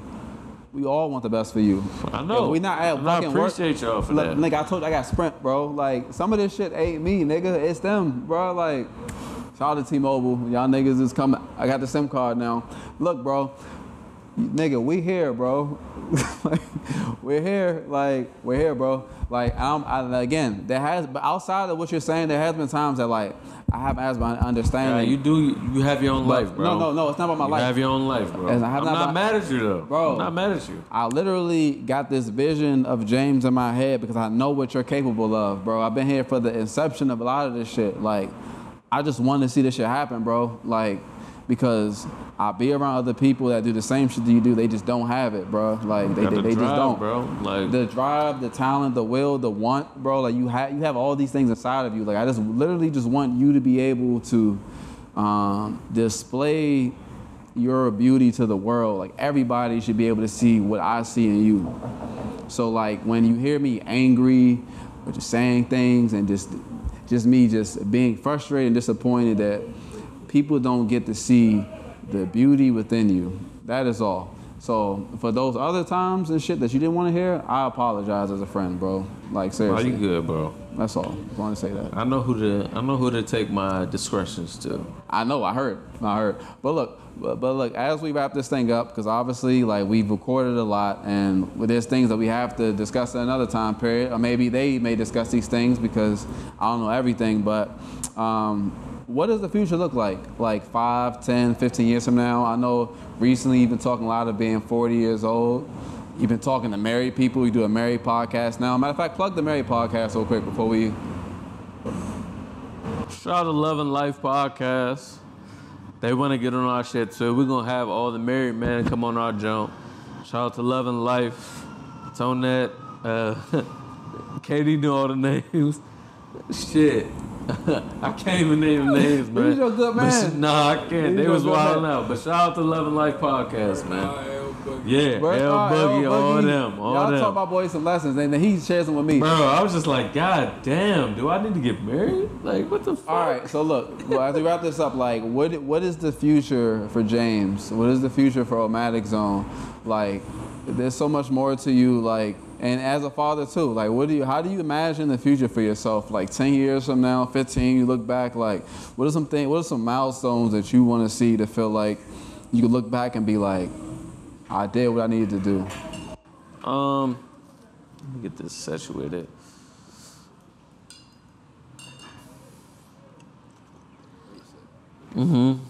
We all want the best for you. I know. If we not at And I fucking work- appreciate y'all for Look, that. Nigga, I told you I got Sprint, bro. Like some of this shit ain't me, nigga. It's them, bro. Like shout out to T-Mobile. Y'all niggas is coming. I got the SIM card now. Look, bro. Nigga, we here, bro. like, we're here, like we're here, bro. Like I'm, I, again, there has, but outside of what you're saying, there has been times that like I have asked my Yeah, understanding. you do. You have your own life, bro. no, no, no, it's not about my you life. have your own life, bro. Yes, I have I'm not not mad at you though, Bro. I'm not mad at you. I literally got this vision of James in my head because I know what you're capable of, bro. I've been here for the inception of a lot of this shit. Like, I just want to see this shit happen, bro. Like, because I be around other people that do the same shit that you do. They just don't have it, bro. Like, they, they, the they just don't. bro. Like, The drive, the talent, the will, the want, bro. Like you have, you have all these things inside of you. Like I just literally just want you to be able to um, display your beauty to the world. Like everybody should be able to see what I see in you. So like when you hear me angry or just saying things and just just me just being frustrated and disappointed that people don't get to see the beauty within you. That is all. So for those other times and shit that you didn't want to hear, I apologize as a friend, bro. Like seriously. are you good, bro? That's all. I want to say that. I know who to. I know who to take my discretions to. I know. I heard. I heard. But look, but, but look, as we wrap this thing up, because obviously, like we've recorded a lot, and there's things that we have to discuss at another time period, or maybe they may discuss these things because I don't know everything. But um, what does the future look like? Like 5, 10, 15 years from now? I know recently you've been talking a lot of being 40 years old. You've been talking to married people. You do a married podcast now. Matter of fact, plug the married podcast real quick before we Shout out to Love and Life podcast. They want to get on our shit too. We're gonna have all the married men come on our jump. Shout out to Love and Life. That. Uh, KD knew all the names. Shit. I can't even name names, man. He's your good man. sh- nah, I can't. He's they was good wilding out. But shout out to Love and Life podcast, man. Yeah, Bro, L Boogie, L all Boogie. them, all Y'all them. taught my boy some lessons, and then he shares them with me. Bro, I was just like, God damn, do I need to get married? Like, what the fuck? All right, so look, well, as we wrap this up, like, what what is the future for James? What is the future for Omatic Zone? Like, there's so much more to you, like, and as a father too, like, what do you, how do you imagine the future for yourself? Like, 10 years from now, 15, you look back, like, what are some things, what are some milestones that you want to see to feel like you can look back and be like, I did what I needed to do. Um, let me get this situated. Mm-hmm.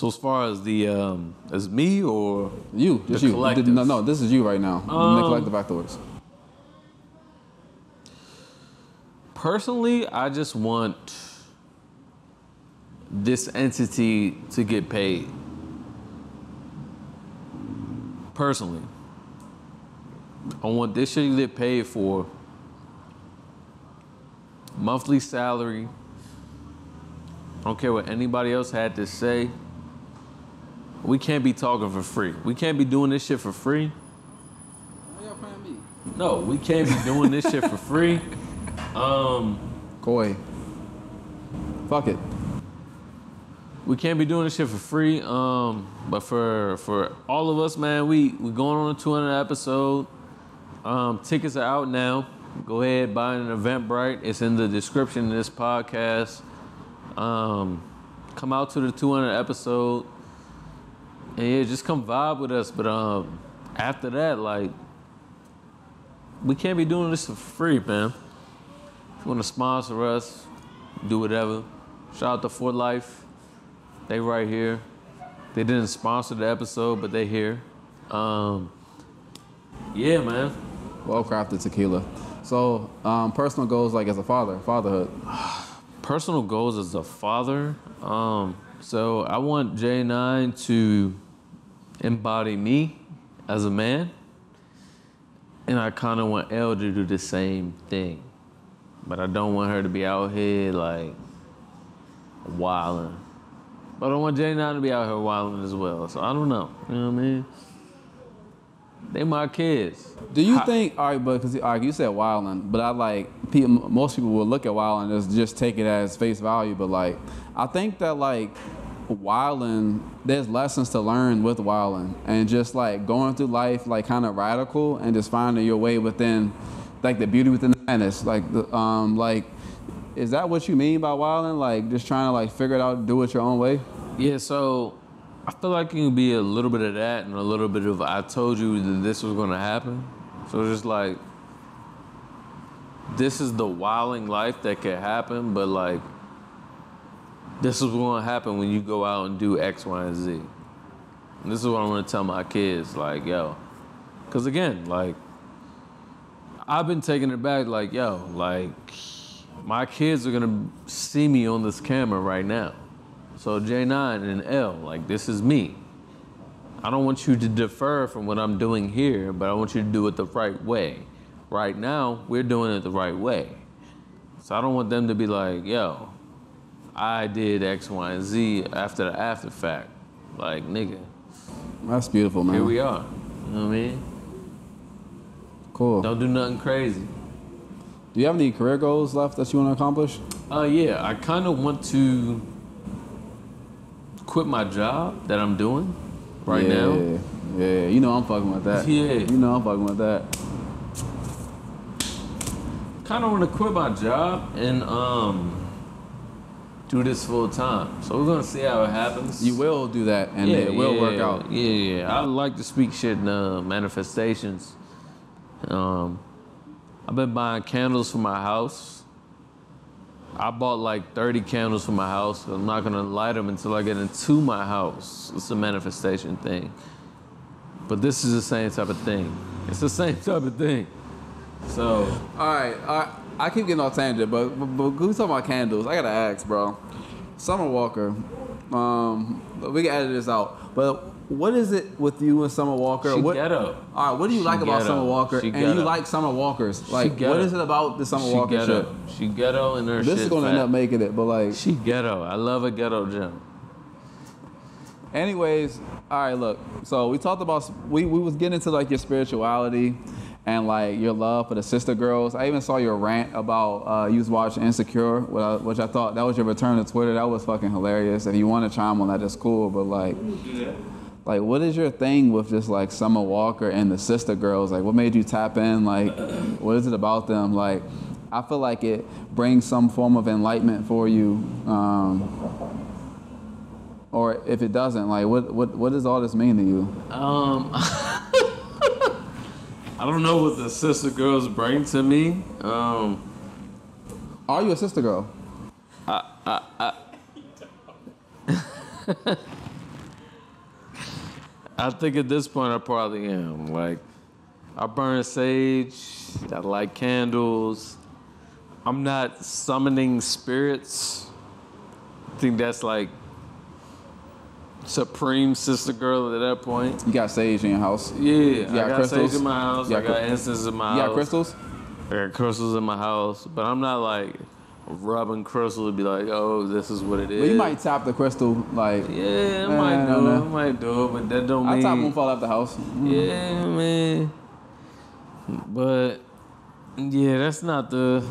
So as far as the um, as me or You, just you. collective. No, no, this is you right now. Um, the collective afterwards. personally, I just want this entity to get paid. Personally, I want this shit to get paid for monthly salary. I don't care what anybody else had to say. We can't be talking for free. We can't be doing this shit for free. No, we can't be doing this shit for free. Um, Koi. Fuck it. we can't be doing this shit for free. Um, but for for all of us, man, we we going on a 200 episode. Um, tickets are out now. Go ahead, buy an Eventbrite. It's in the description of this podcast. Um, come out to the 200 episode, and yeah, just come vibe with us. But um, after that, like, we can't be doing this for free, man. If you want to sponsor us, do whatever. Shout out to For Life. They right here. They didn't sponsor the episode, but they here. Um, yeah, man. Well crafted tequila. So, um, personal goals like as a father, fatherhood. Personal goals as a father. Um, so I want J9 to embody me as a man. And I kind of want L to do the same thing. But I don't want her to be out here like wilding. But I want J9 to be out here wilding as well. So I don't know. You know what I mean? They my kids. Do you How- think, all right, but because all right, you said wilding, but I like, people, most people will look at wilding and just take it as face value, but like, I think that like, wilding, there's lessons to learn with wilding and just like going through life like kind of radical and just finding your way within, like the beauty within the madness. Like, the, um, like, is that what you mean by wilding? Like just trying to like figure it out, do it your own way? Yeah, so I feel like it can be a little bit of that and a little bit of I told you that this was gonna happen. So it's just like this is the wilding life that could happen, but like this is what's gonna happen when you go out and do X, Y, and Z. And this is what I'm gonna tell my kids, like, yo. Cause again, like I've been taking it back, like, yo, like my kids are gonna see me on this camera right now. So J9 and L, like this is me. I don't want you to defer from what I'm doing here, but I want you to do it the right way. Right now, we're doing it the right way. So I don't want them to be like, yo, I did X, Y, and Z after the after fact. Like, nigga, That's beautiful, man. here we are. You know what I mean? Cool. Don't do nothing crazy. Do you have any career goals left that you want to accomplish? Uh, yeah, I kind of want to quit my job that I'm doing right yeah, now. Yeah, you know I'm fucking with that. Yeah. You know I'm fucking with that. kind of want to quit my job and um do this full time. So we're gonna see how it happens. You will do that, and it will work out. Yeah, yeah. I like to speak shit in uh, manifestations. Um, I've been buying candles for my house. I bought like 30 candles for my house. I'm not gonna light them until I get into my house. It's a manifestation thing. But this is the same type of thing. It's the same type of thing. So All right, right. I keep getting off tangent, but but, but we talking about candles. I gotta ask, bro. Summer Walker. Um, we can edit this out. But what is it with you and Summer Walker? She what, ghetto. All right, what do you She like about. Summer Walker? She and you like Summer Walkers? Like, ghetto. what is it about the Summer she Walker ghetto. shit? She ghetto in her shit. This is gonna end up making it, but like, She ghetto. I love a ghetto gym. Anyways, all right, look. So we talked about we we was getting into like your spirituality and like your love for the sister girls. I even saw your rant about uh, you was watching Insecure, which I, which I thought that was your return to Twitter. That was fucking hilarious. If you want to chime on that, that's cool. But like, like what is your thing with just like Summer Walker and the sister girls? Like, what made you tap in? Like, what is it about them? Like, I feel like it brings some form of enlightenment for you. Um, or if it doesn't, like, what, what, what does all this mean to you? Um, I don't know what the sister girls bring to me. Um, Are you a sister girl? I think at this point I probably am. Like, I burn sage. I light candles. I'm not summoning spirits. I think that's like supreme sister girl at that point. You got sage in your house. Yeah, got I got crystals? sage in my house. You I got incense in my You house. got crystals? I got crystals in my house, but I'm not like rubbing crystal to be like, oh, this is what it is. Well, you might tap the crystal, like, Yeah, I might do it. I might do it, but that don't I mean. tap one fall out the house. Mm. Yeah, man. But yeah, that's not the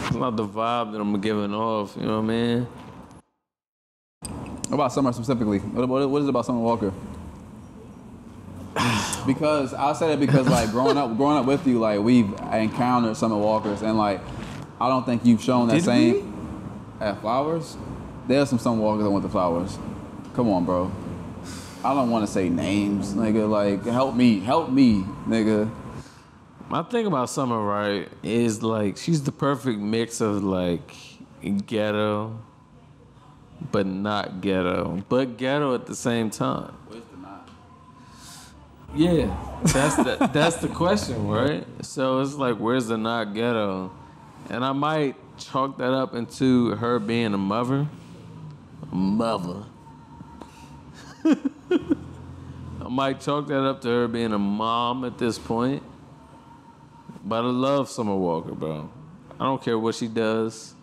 that's not the vibe that I'm giving off. You know what I mean? What about Summer specifically? What, what, what is it about Summer Walker? because I said it because like growing up, growing up with you, like we've encountered Summer Walkers, and like I don't think you've shown that Did same at Flowers. There's some Summer Walkers that went to Flowers. Come on, bro. I don't want to say names, nigga. Like help me, help me, nigga. My thing about Summer, right, is like she's the perfect mix of like ghetto, but not ghetto, but ghetto at the same time. Where's the not? Yeah, that's the that's the question, right? So it's like, where's the not ghetto? And I might chalk that up into her being a mother. A mother. I might chalk that up to her being a mom at this point. But I love Summer Walker, bro. I don't care what she does.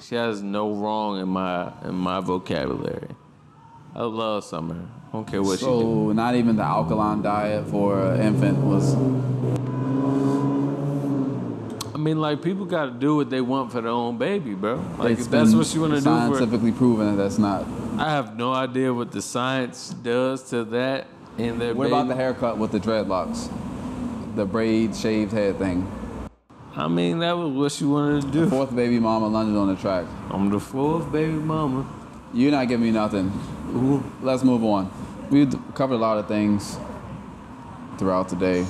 She has no wrong in my in my vocabulary. I love Summer. I don't care what she do. So not even the alkaline diet for an infant was. I mean, like people got to do what they want for their own baby, bro. Like if that's what you want to do for. Scientifically proven that that's not. I have no idea what the science does to that in their What baby. about the haircut with the dreadlocks? The braid shaved head thing. I mean, that was what she wanted to do. Fourth baby mama London on the track. I'm the fourth baby mama. You're not giving me nothing. Ooh. Let's move on. We covered a lot of things throughout the day.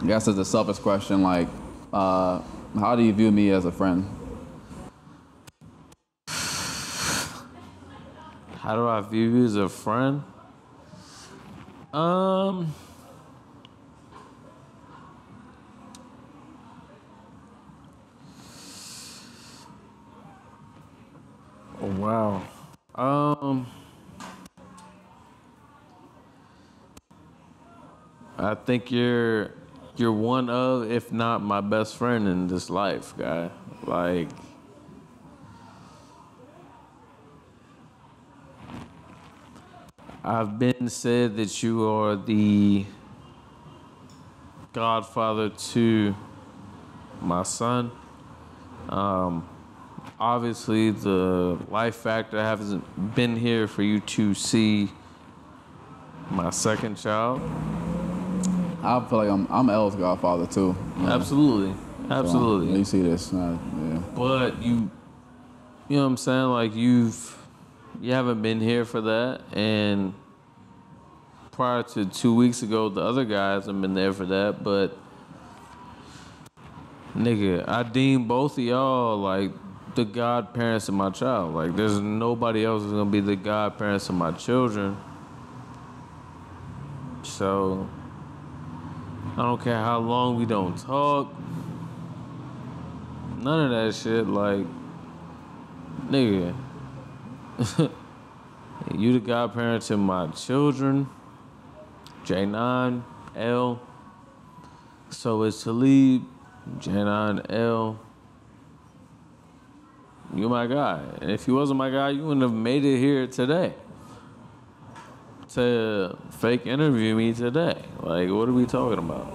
I guess it's a selfish question like, uh, how do you view me as a friend? How do I view you as a friend? Um. Oh, wow. Um. I think you're you're one of, if not my best friend in this life, guy. Like. I've been said that you are the godfather to my son. Um, obviously, the life factor hasn't been here for you to see my second child. I feel like I'm I'm L's godfather too. Absolutely, So, absolutely. you see this? Uh, yeah. But you, you know what I'm saying? Like you've, you haven't been here for that. And prior to two weeks ago, the other guys have been there for that. But nigga, I deem both of y'all like the godparents of my child. Like there's nobody else who's gonna be the godparents of my children. So I don't care how long we don't talk. none of that shit. Like, nigga, you the godparent to my children, J9, L. So is Talib, J9, L. You my guy. And if you wasn't my guy, you wouldn't have made it here today. To fake interview me today. Like, what are we talking about?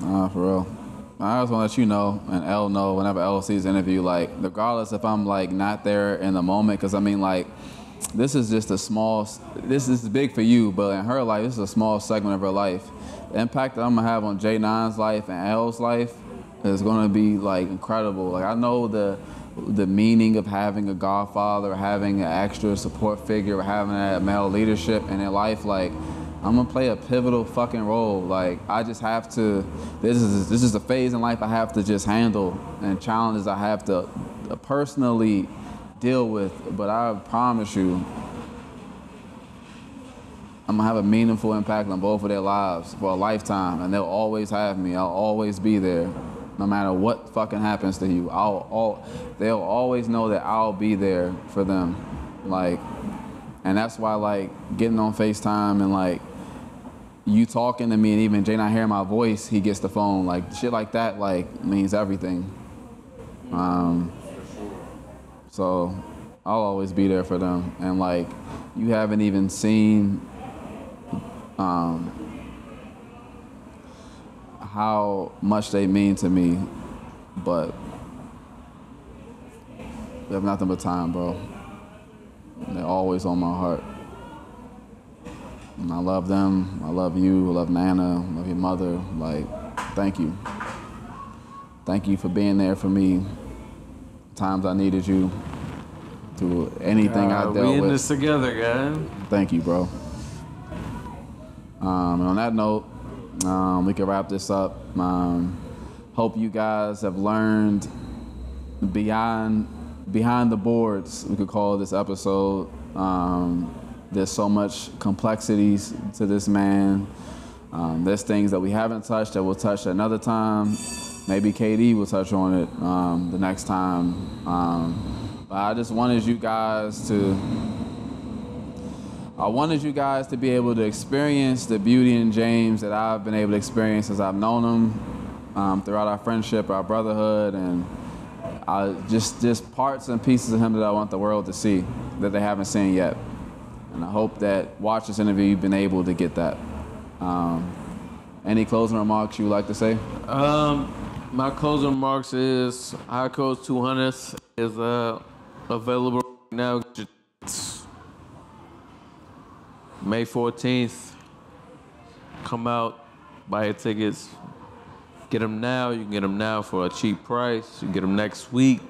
Nah, for real. I just want to let you know, and L know whenever L sees interview, like regardless if I'm like not there in the moment, because I mean like this is just a small. This is big for you, but in her life, this is a small segment of her life. The impact that I'm gonna have on J9's life and L's life is gonna be like incredible. Like I know the the meaning of having a godfather, having an extra support figure, having that male leadership in their life, like I'm gonna play a pivotal fucking role. Like I just have to. This is this is a phase in life I have to just handle and challenges I have to personally deal with. But I promise you, I'm gonna have a meaningful impact on both of their lives for a lifetime, and they'll always have me. I'll always be there, no matter what fucking happens to you. I'll all. They'll always know that I'll be there for them. Like and that's why like getting on FaceTime and like you talking to me and even Jay not hearing my voice, he gets the phone. Like shit like that like means everything. Um, so I'll always be there for them. And like you haven't even seen um, how much they mean to me, but we have nothing but time, bro. They're always on my heart. And I love them. I love you. I love Nana. I love your mother. Like, thank you. Thank you for being there for me. Times I needed you. To anything I Uh, dealt we in with. this together, guys. Thank you, bro. Um, and on that note, um, we can wrap this up. Um, hope you guys have learned beyond behind the boards. We could call this episode. Um, there's so much complexities to this man. Um, there's things that we haven't touched that we'll touch another time. Maybe KD will touch on it um, the next time. Um, but I just wanted you guys to I wanted you guys to be able to experience the beauty in James that I've been able to experience as I've known him um, throughout our friendship, our brotherhood, and I, just just parts and pieces of him that I want the world to see that they haven't seen yet. And I hope that watch this interview, you've been able to get that. Um, any closing remarks you would like to say? Um, my closing remarks is High Codes 200th is uh, available now. May 14th. Come out, buy your tickets. Get them now. You can get them now for a cheap price. You can get them next week.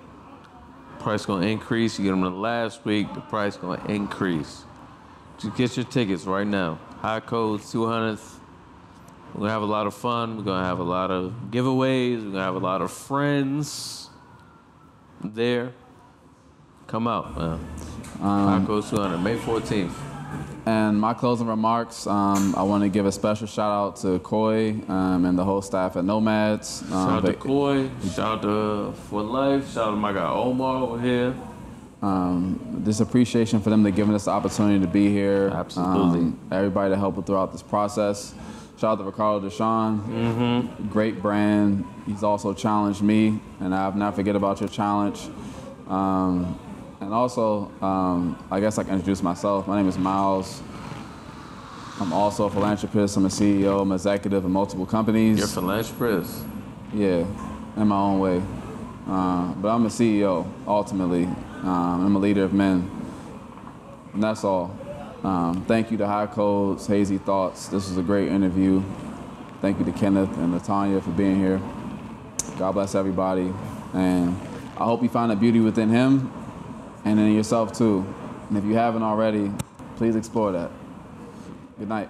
Price gonna increase. You get them the last week. The price gonna increase. Just get your tickets right now. High Code 200th. We're gonna have a lot of fun. We're gonna have a lot of giveaways. We're gonna have a lot of friends there. Come out, man. High um, Code 200, May 14th. And my closing remarks, um, I want to give a special shout out to Coy um, and the whole staff at Nomads. Um, Shout out to but- Coy. Shout out to For Life. Shout out to my guy Omar over here. um, this appreciation for them to giving us the opportunity to be here. Absolutely. Um, everybody that helped throughout this process. Shout out to Ricardo Deshawn. Mm-hmm. Great brand. He's also challenged me, and I've not forget about your challenge. Um, and also, um, I guess I can introduce myself. My name is Myles. I'm also a philanthropist. I'm a CEO. I'm executive of multiple companies. You're a philanthropist. Yeah, in my own way. Uh, but I'm a CEO ultimately. Um, I'm a leader of men. And that's all. Um, thank you to High Codes, Hazie Thoughts. This was a great interview. Thank you to Kenneth and Latanya for being here. God bless everybody. And I hope you find the beauty within him and in yourself too. And if you haven't already, please explore that. Good night.